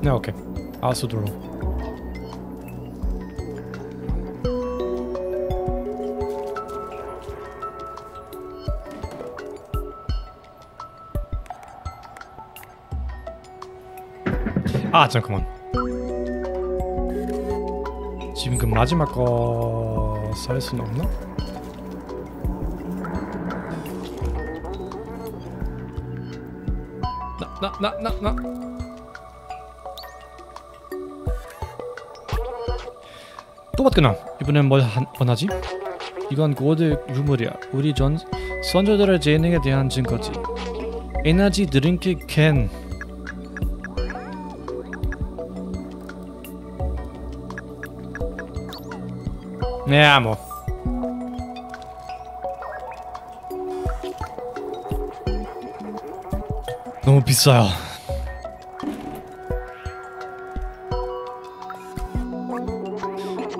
네, 오케이. 아수도로. 아 잠깐만. 지금 그 마지막 거 살 수는 없나? 나 나 나 나 나. 또 봤구나. 이번엔 뭘 한, 원하지? 이건 고대 유물이야. 우리 전 선조들의 재능에 대한 증거지. 에너지 드링크 캔 네, 뭐. 너무 비싸요.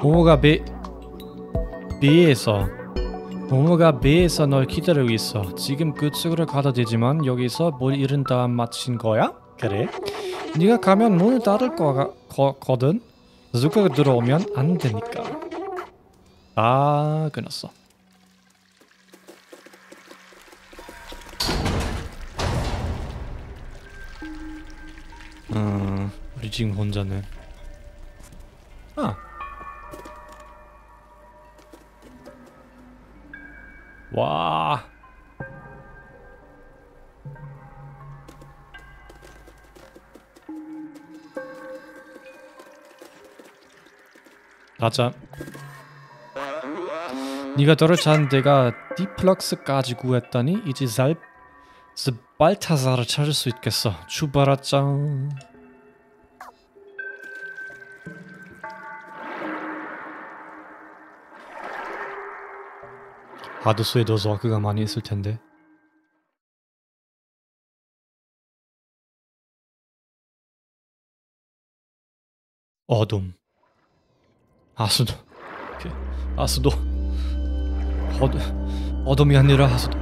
모모가 배 배에서 모모가 배에서 널 기다리고 있어. 지금 그쪽으로 가도 되지만 여기서 뭘 잃은 다음 마친 거야? 그래? 네가 가면 문을 닫을 거가, 거 거든. 누가 들어오면 안 되니까. 아 끊었어 음 우리 지금 혼자는 아 와. 가자. 네가 찾은 데가 디플럭스까지 구했다니 이제 살 발타사를 찾을 수 있겠어. 추바라짱. 하드스에도 저그가 많이 있을 텐데. 어둠. 아수도. 아수도. 어둠. 어둠이 아니라 아수도.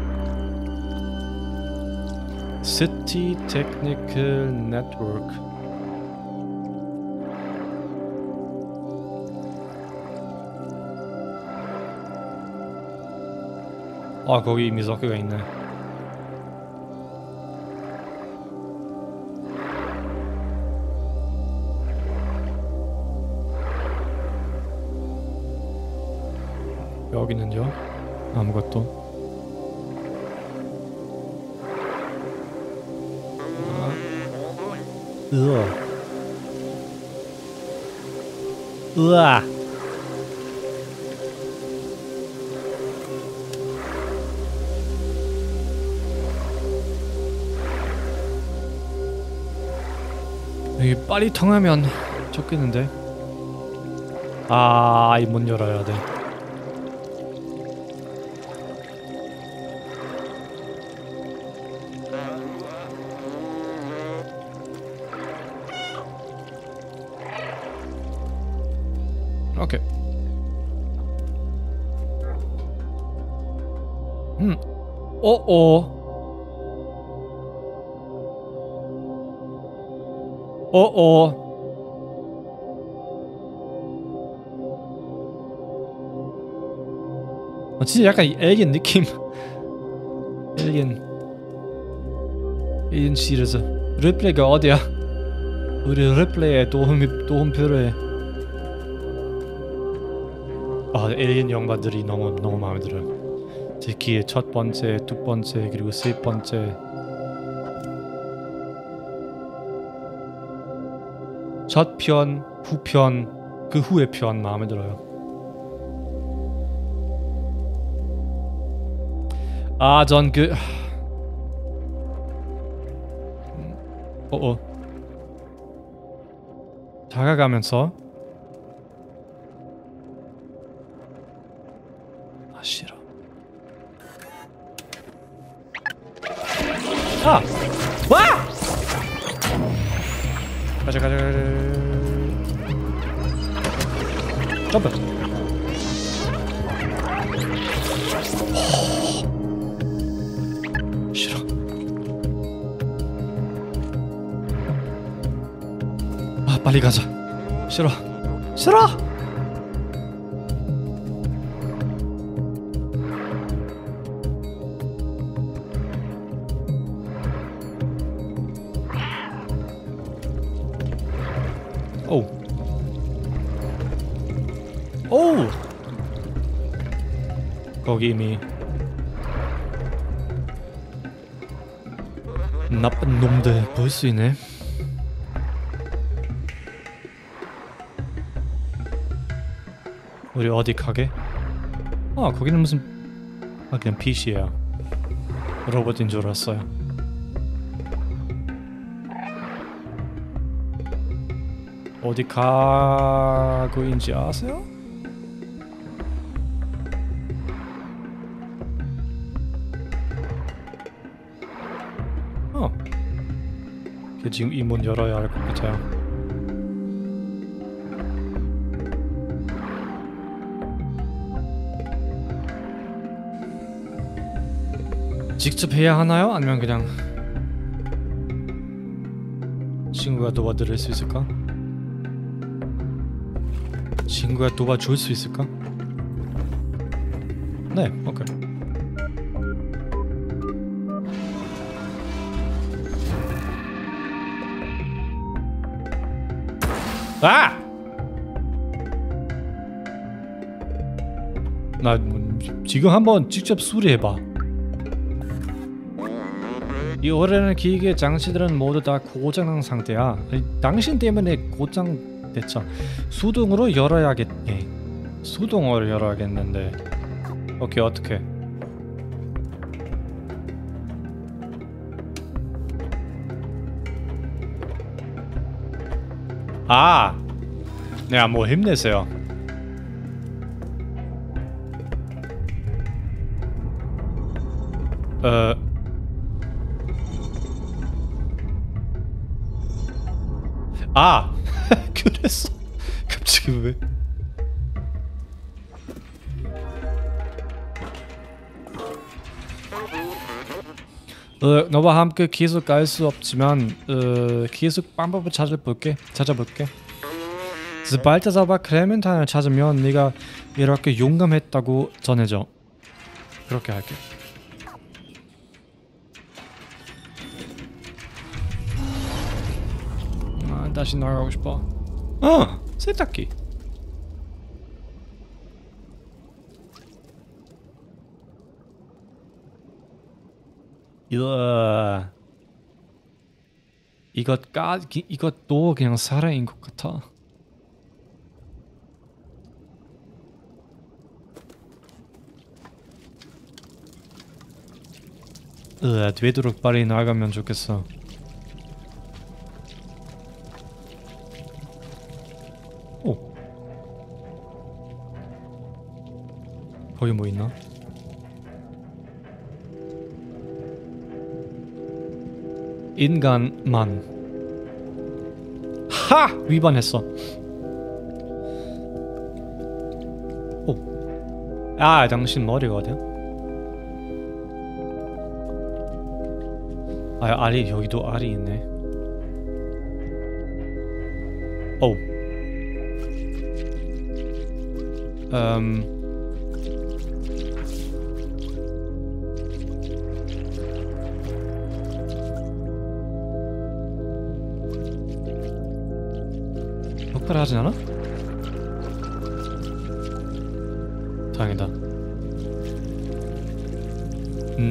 City Technical Network. 아 거기 석유가 있네. 여기는요? 아무것도. 으아. 으아. 여기 빨리 통하면 좋겠는데. 아, 이 문 열어야 돼. 어어. 어어. 어, 진짜 약간 이 alien 느낌. (laughs) Alien 시리즈. 리플레이가 어디야? 우리 리플레이에 도움이 도움 필요해. 아 Alien 영화들이 너무 너무 마음에 들어요. 특히 첫 번째, 두 번째 그리고 세 번째. 첫 편, 후편, 그 후의 편 마음에 들어요. 아, 전 그... 어어 다가가면서 아! 와! 가자 가자 가자. 점프. 싫어. 아 빨리 가자. 싫어. 싫어 이미 나쁜 놈들 볼 수 있네. 우리 어디 가게? 아 거기는 무슨 아 그냥 PC야. 로봇인 줄 알았어요. 어디 가고 인지 아세요? 지금 이 문 열어야 할 것 같아요. 직접 해야 하나요? 아니면 그냥 친구가 도와드릴 수 있을까? 친구가 도와줄 수 있을까? 네, 오케이. 아! 나 뭐, 지금 한번 직접 수리해봐. 이 오래된 기계 장치들은 모두 다 고장난 상태야. 당신 때문에 고장 됐죠. 수동으로 열어야겠네. 수동으로 열어야겠는데. 오케이 어떻게? 아! 네, 뭐 힘내세요. 너와 함께 계속 갈 수 없지만 어, 계속 방법을 찾아볼게. 찾아볼게. das aber 클레멘타인을 찾으면 네가 이렇게 용감했다고 전해줘. 그렇게 할게. 아, 다시 나가고 싶어. 어, 세탁기. 이거 이것 까 이것도 그냥 사라인 것 같아. 으, 되도록 빨리 나가면 좋겠어. 오. 거기 뭐 있나? 인간만. 하! 위반했어. 오. 아, 당신 머리가 어디야? 아, 알이 여기도 알이 있네. 오. 음. 폭발하진 않아? 다행이다.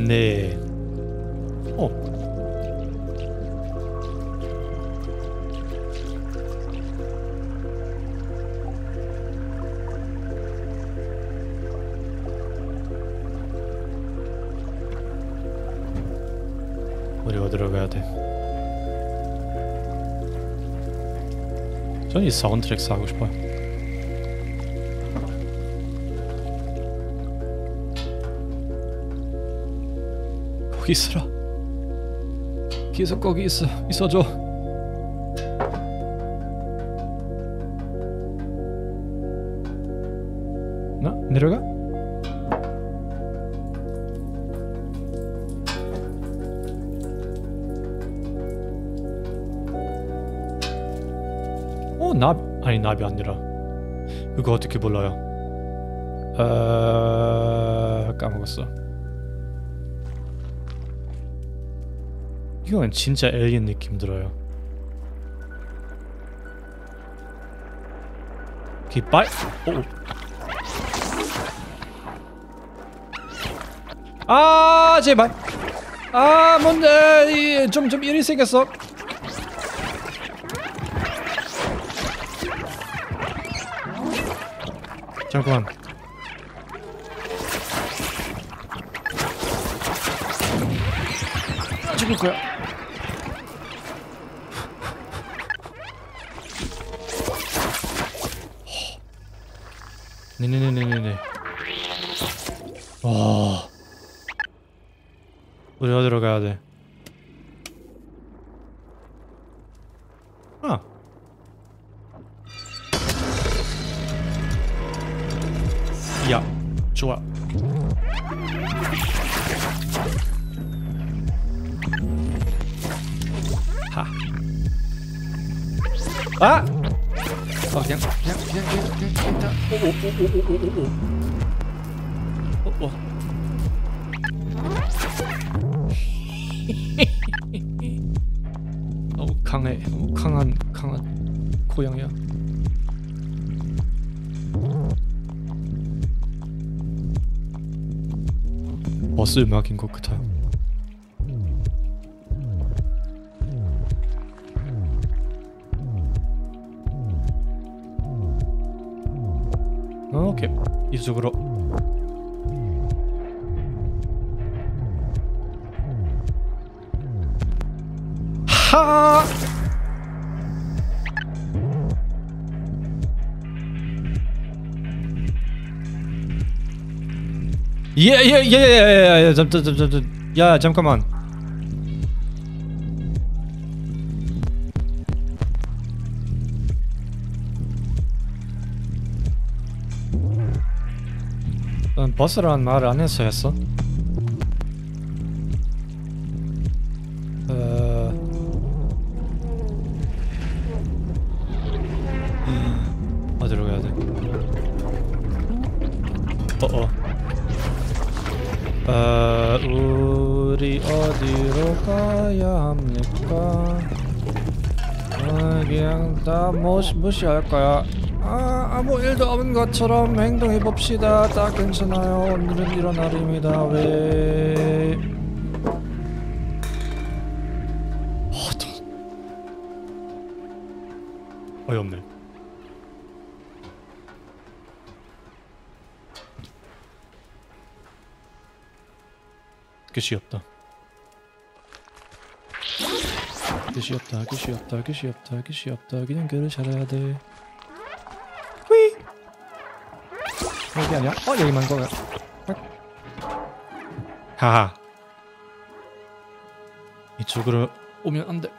네. 전이 사운드트랙 사고 싶어요. 거기 있으라. 계속 거기 있어. 있어줘. 나 내려가? 아니 나비 아니라 그거 어떻게 불러요? 어... 까먹었어. 이건 진짜 엘리언 느낌 들어요. 깃발? 오. 아 제발. 아 뭔데 좀좀 일이 생겼어. 잠깐만. 죽을 거야. 네네네 너무 강해, 너무 강한, 강한 고양이야. 버스 음악인 것 같아요. 어, 오케이 이쪽으로 예예예예예 잠잠잠잠 야 잠깐만 넌 버스라는 말을 안 해서 했어? 어... 무시, 무시할 거야. 아, 아무 일도 없는 것처럼 행동해 봅시다. 다 괜찮아요. 오늘은 이런 날입니다. 왜? 어이없네. 끝이 없다. 끝이 없다. 끝이 없다. 끝이 없다. 끝이 없다. 그냥 그를 잘해야 돼. 휘. 여기 아니야? 어 여기만 거야. 하하. 이쪽으로 오면 안 돼.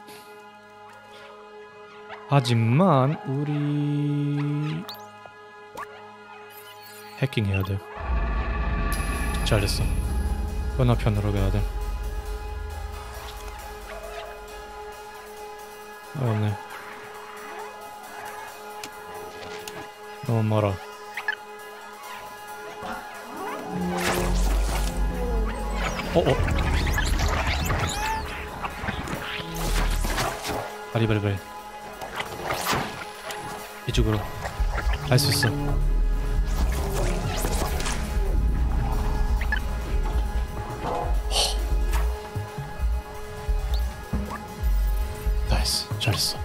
하지만 우리 해킹해야 돼. 잘했어. 건너편으로 가야 돼. 없네. 너무 멀어. 어, 어. 빨리, 빨리, 빨리. 이쪽으로. 갈 수 있어. 잘했어.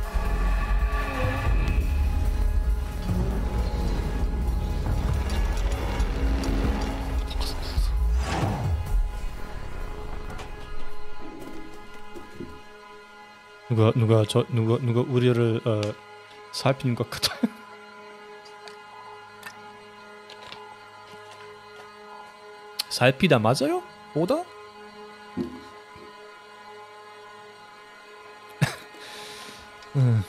누가 누가 저 누가 누가 우리를 어, 살피는 것 같아. (laughs) 살피다 맞아요? 오다? 음.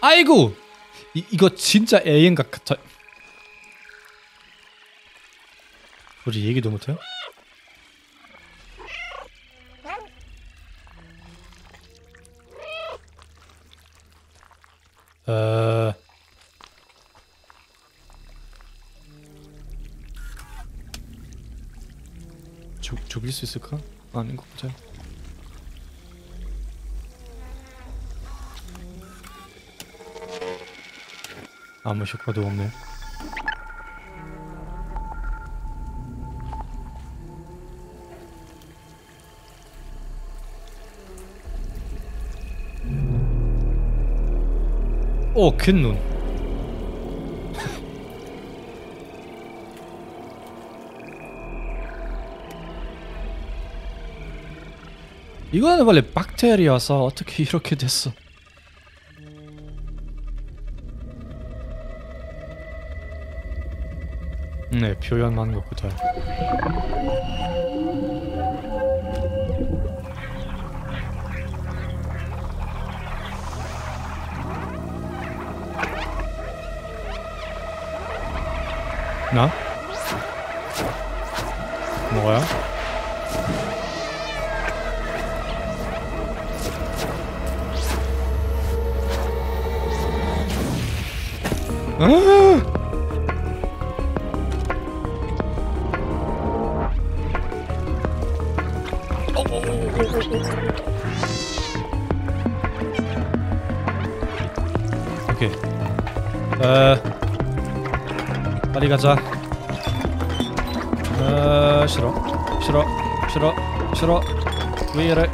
아이고 이, 이거 진짜 AN각 같아. 우리 얘기도 못해요? 어... 죽, 죽일 수 있을까? 아닌 것 같아요. 아무 효과도 없네. 오, 큰 눈. (laughs) 이거는 원래 박테리아서 어떻게 이렇게 됐어? 네, 표현만 것 같아요. 나? 뭐야? 아! 어, 빨리 가자. 어, 싫어, 싫어, 싫어, 싫어. 왜 이래?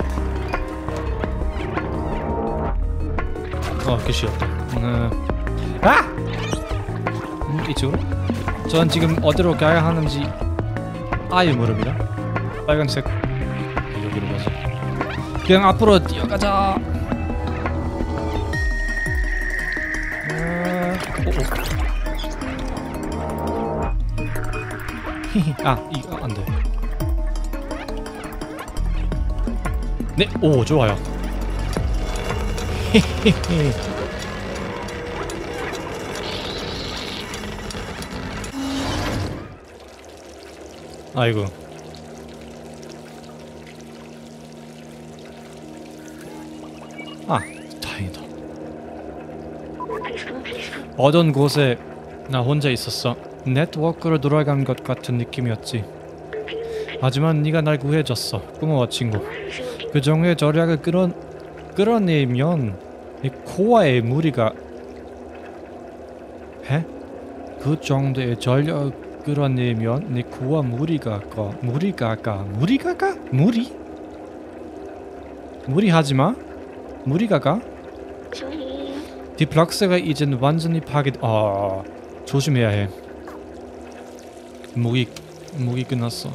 어, 없다. 음, 아! 음, 이쪽으로? 전 지금 어디로 가야 하는지 아예 모릅니다. 빨간색 여기로 가자. 그냥 앞으로 뛰어가자. (laughs) 아 이거 안 돼. 네 오 좋아요. (laughs) 아이고. 아 다행이다. 어떤 곳에 나 혼자 있었어 네트워크로 돌아간 것 같은 느낌이었지 하지만 네가 날 구해줬어 고마워 친구 그 정도의 전략을 끌어, 끌어내면 이 코어의 무리가 해? 그 정도의 전략을 끌어내면 네 코어 무리가 가 무리가 가 무리가 가? 무리? 무리하지 마 무리가 가? 디플락스가 이젠 완전히 파괴 아 조심해야 해 무기 무기 끝났어.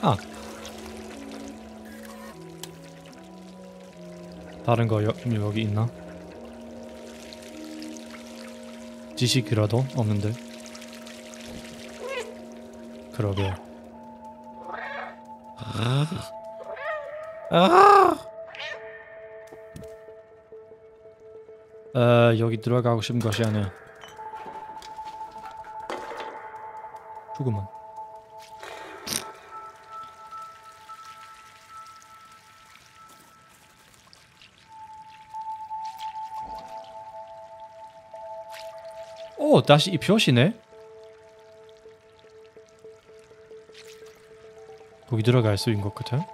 아. 다른 거 여, 여기 있나? 지식이라도 없는데? 그러게. 아 여기 들어가고 싶은 것이 아니야. 조금만 오 다시 이 표시네. 거기 들어갈 수 있는 것 같아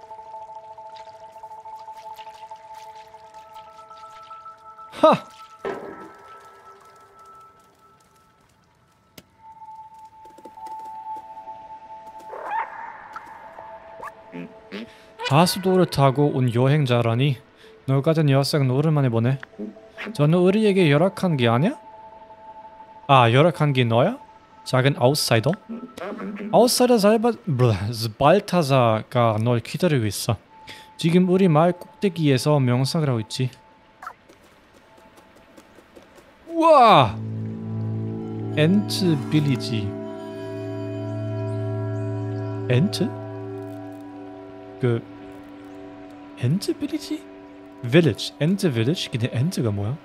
하수도를 타고 온 여행자라니 너 같은 녀석 오랜만에 보네 저는 우리에게 열악한 게 아니야? 아 열악한 게 너야? 작은 아웃사이더? 아웃사이더 잘바 발타자가 널 기다리고 있어 지금 우리 마을 꼭대기에서 명상을 하고 있지 우와 엔트 빌리지 엔트? 그 엔트 빌리지? 빌리지 엔트 빌리지? 근데 엔트가 뭐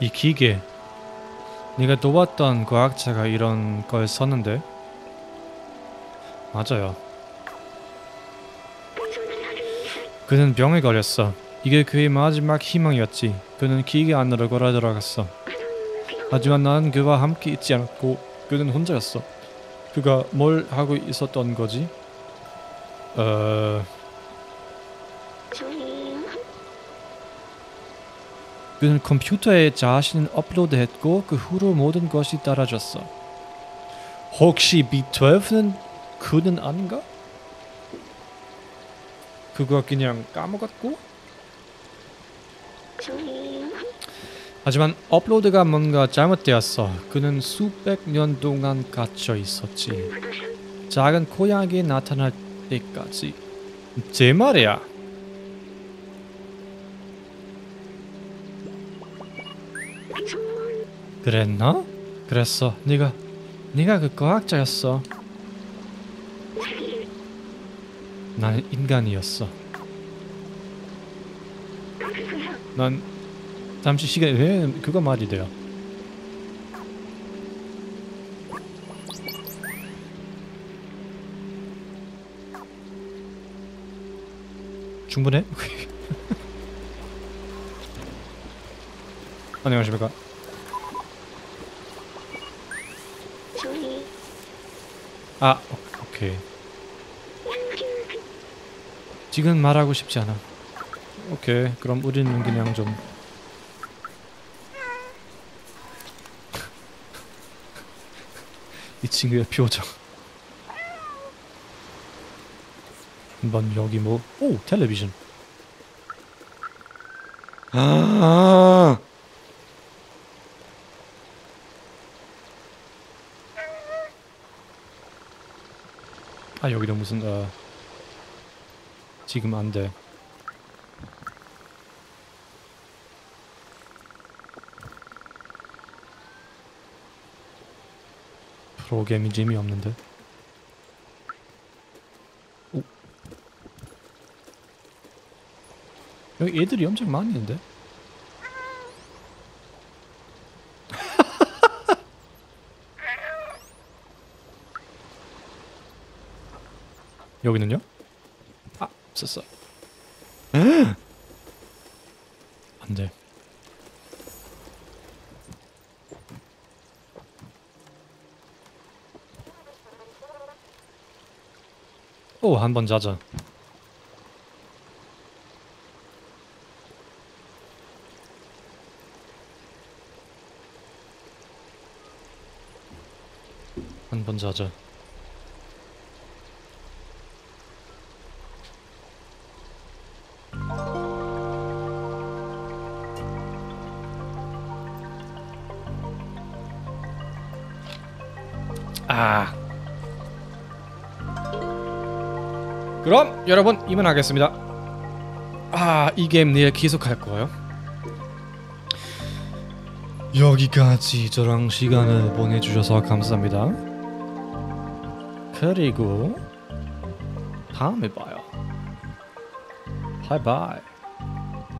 이 기계 네가 도왔던 과학자가 이런 걸 썼는데? 맞아요. 그는 병에 걸렸어. 이게 그의 마지막 희망이었지. 그는 기계 안으로 걸어 들어갔어. 하지만 나는 그와 함께 있지 않았고 그는 혼자였어. 그가 뭘 하고 있었던 거지? 어... 그는 컴퓨터에 자신을 업로드했고 그 후로 모든 것이 따라졌어. 혹시 B12는 그는 아닌가? 그거 그냥 까먹었고? 하지만 업로드가 뭔가 잘못되었어. 그는 수백 년 동안 갇혀 있었지. 작은 고양이 나타날 때까지. 제 말이야. 그랬나? 그랬어. 네가 네가 그 과학자였어. 나는 인간이었어. 난 잠시 시간 왜 그거 말이 돼요? 충분해? (laughs) 안녕하십니까? 아, 오케이. 지금 말하고 싶지 않아. 오케이, 그럼 우리는 그냥 좀. (laughs) 이 친구의 표정. 한번 여기 뭐? 오, 텔레비전. 아. 무슨 어 지금 안 돼. 프로게임이 재미없는데. 오. 여기 애들이 엄청 많이 있는데. 여기는요? 아, 썼어. 안 돼. 오, 한 번 자자. 한 번 자자. 그럼 여러분 이만 하겠습니다. 아, 이 게임 내일 계속할 거예요. 여기까지 저랑 시간을 보내주셔서 감사합니다. 그리고 다음에 봐요. 바이바이.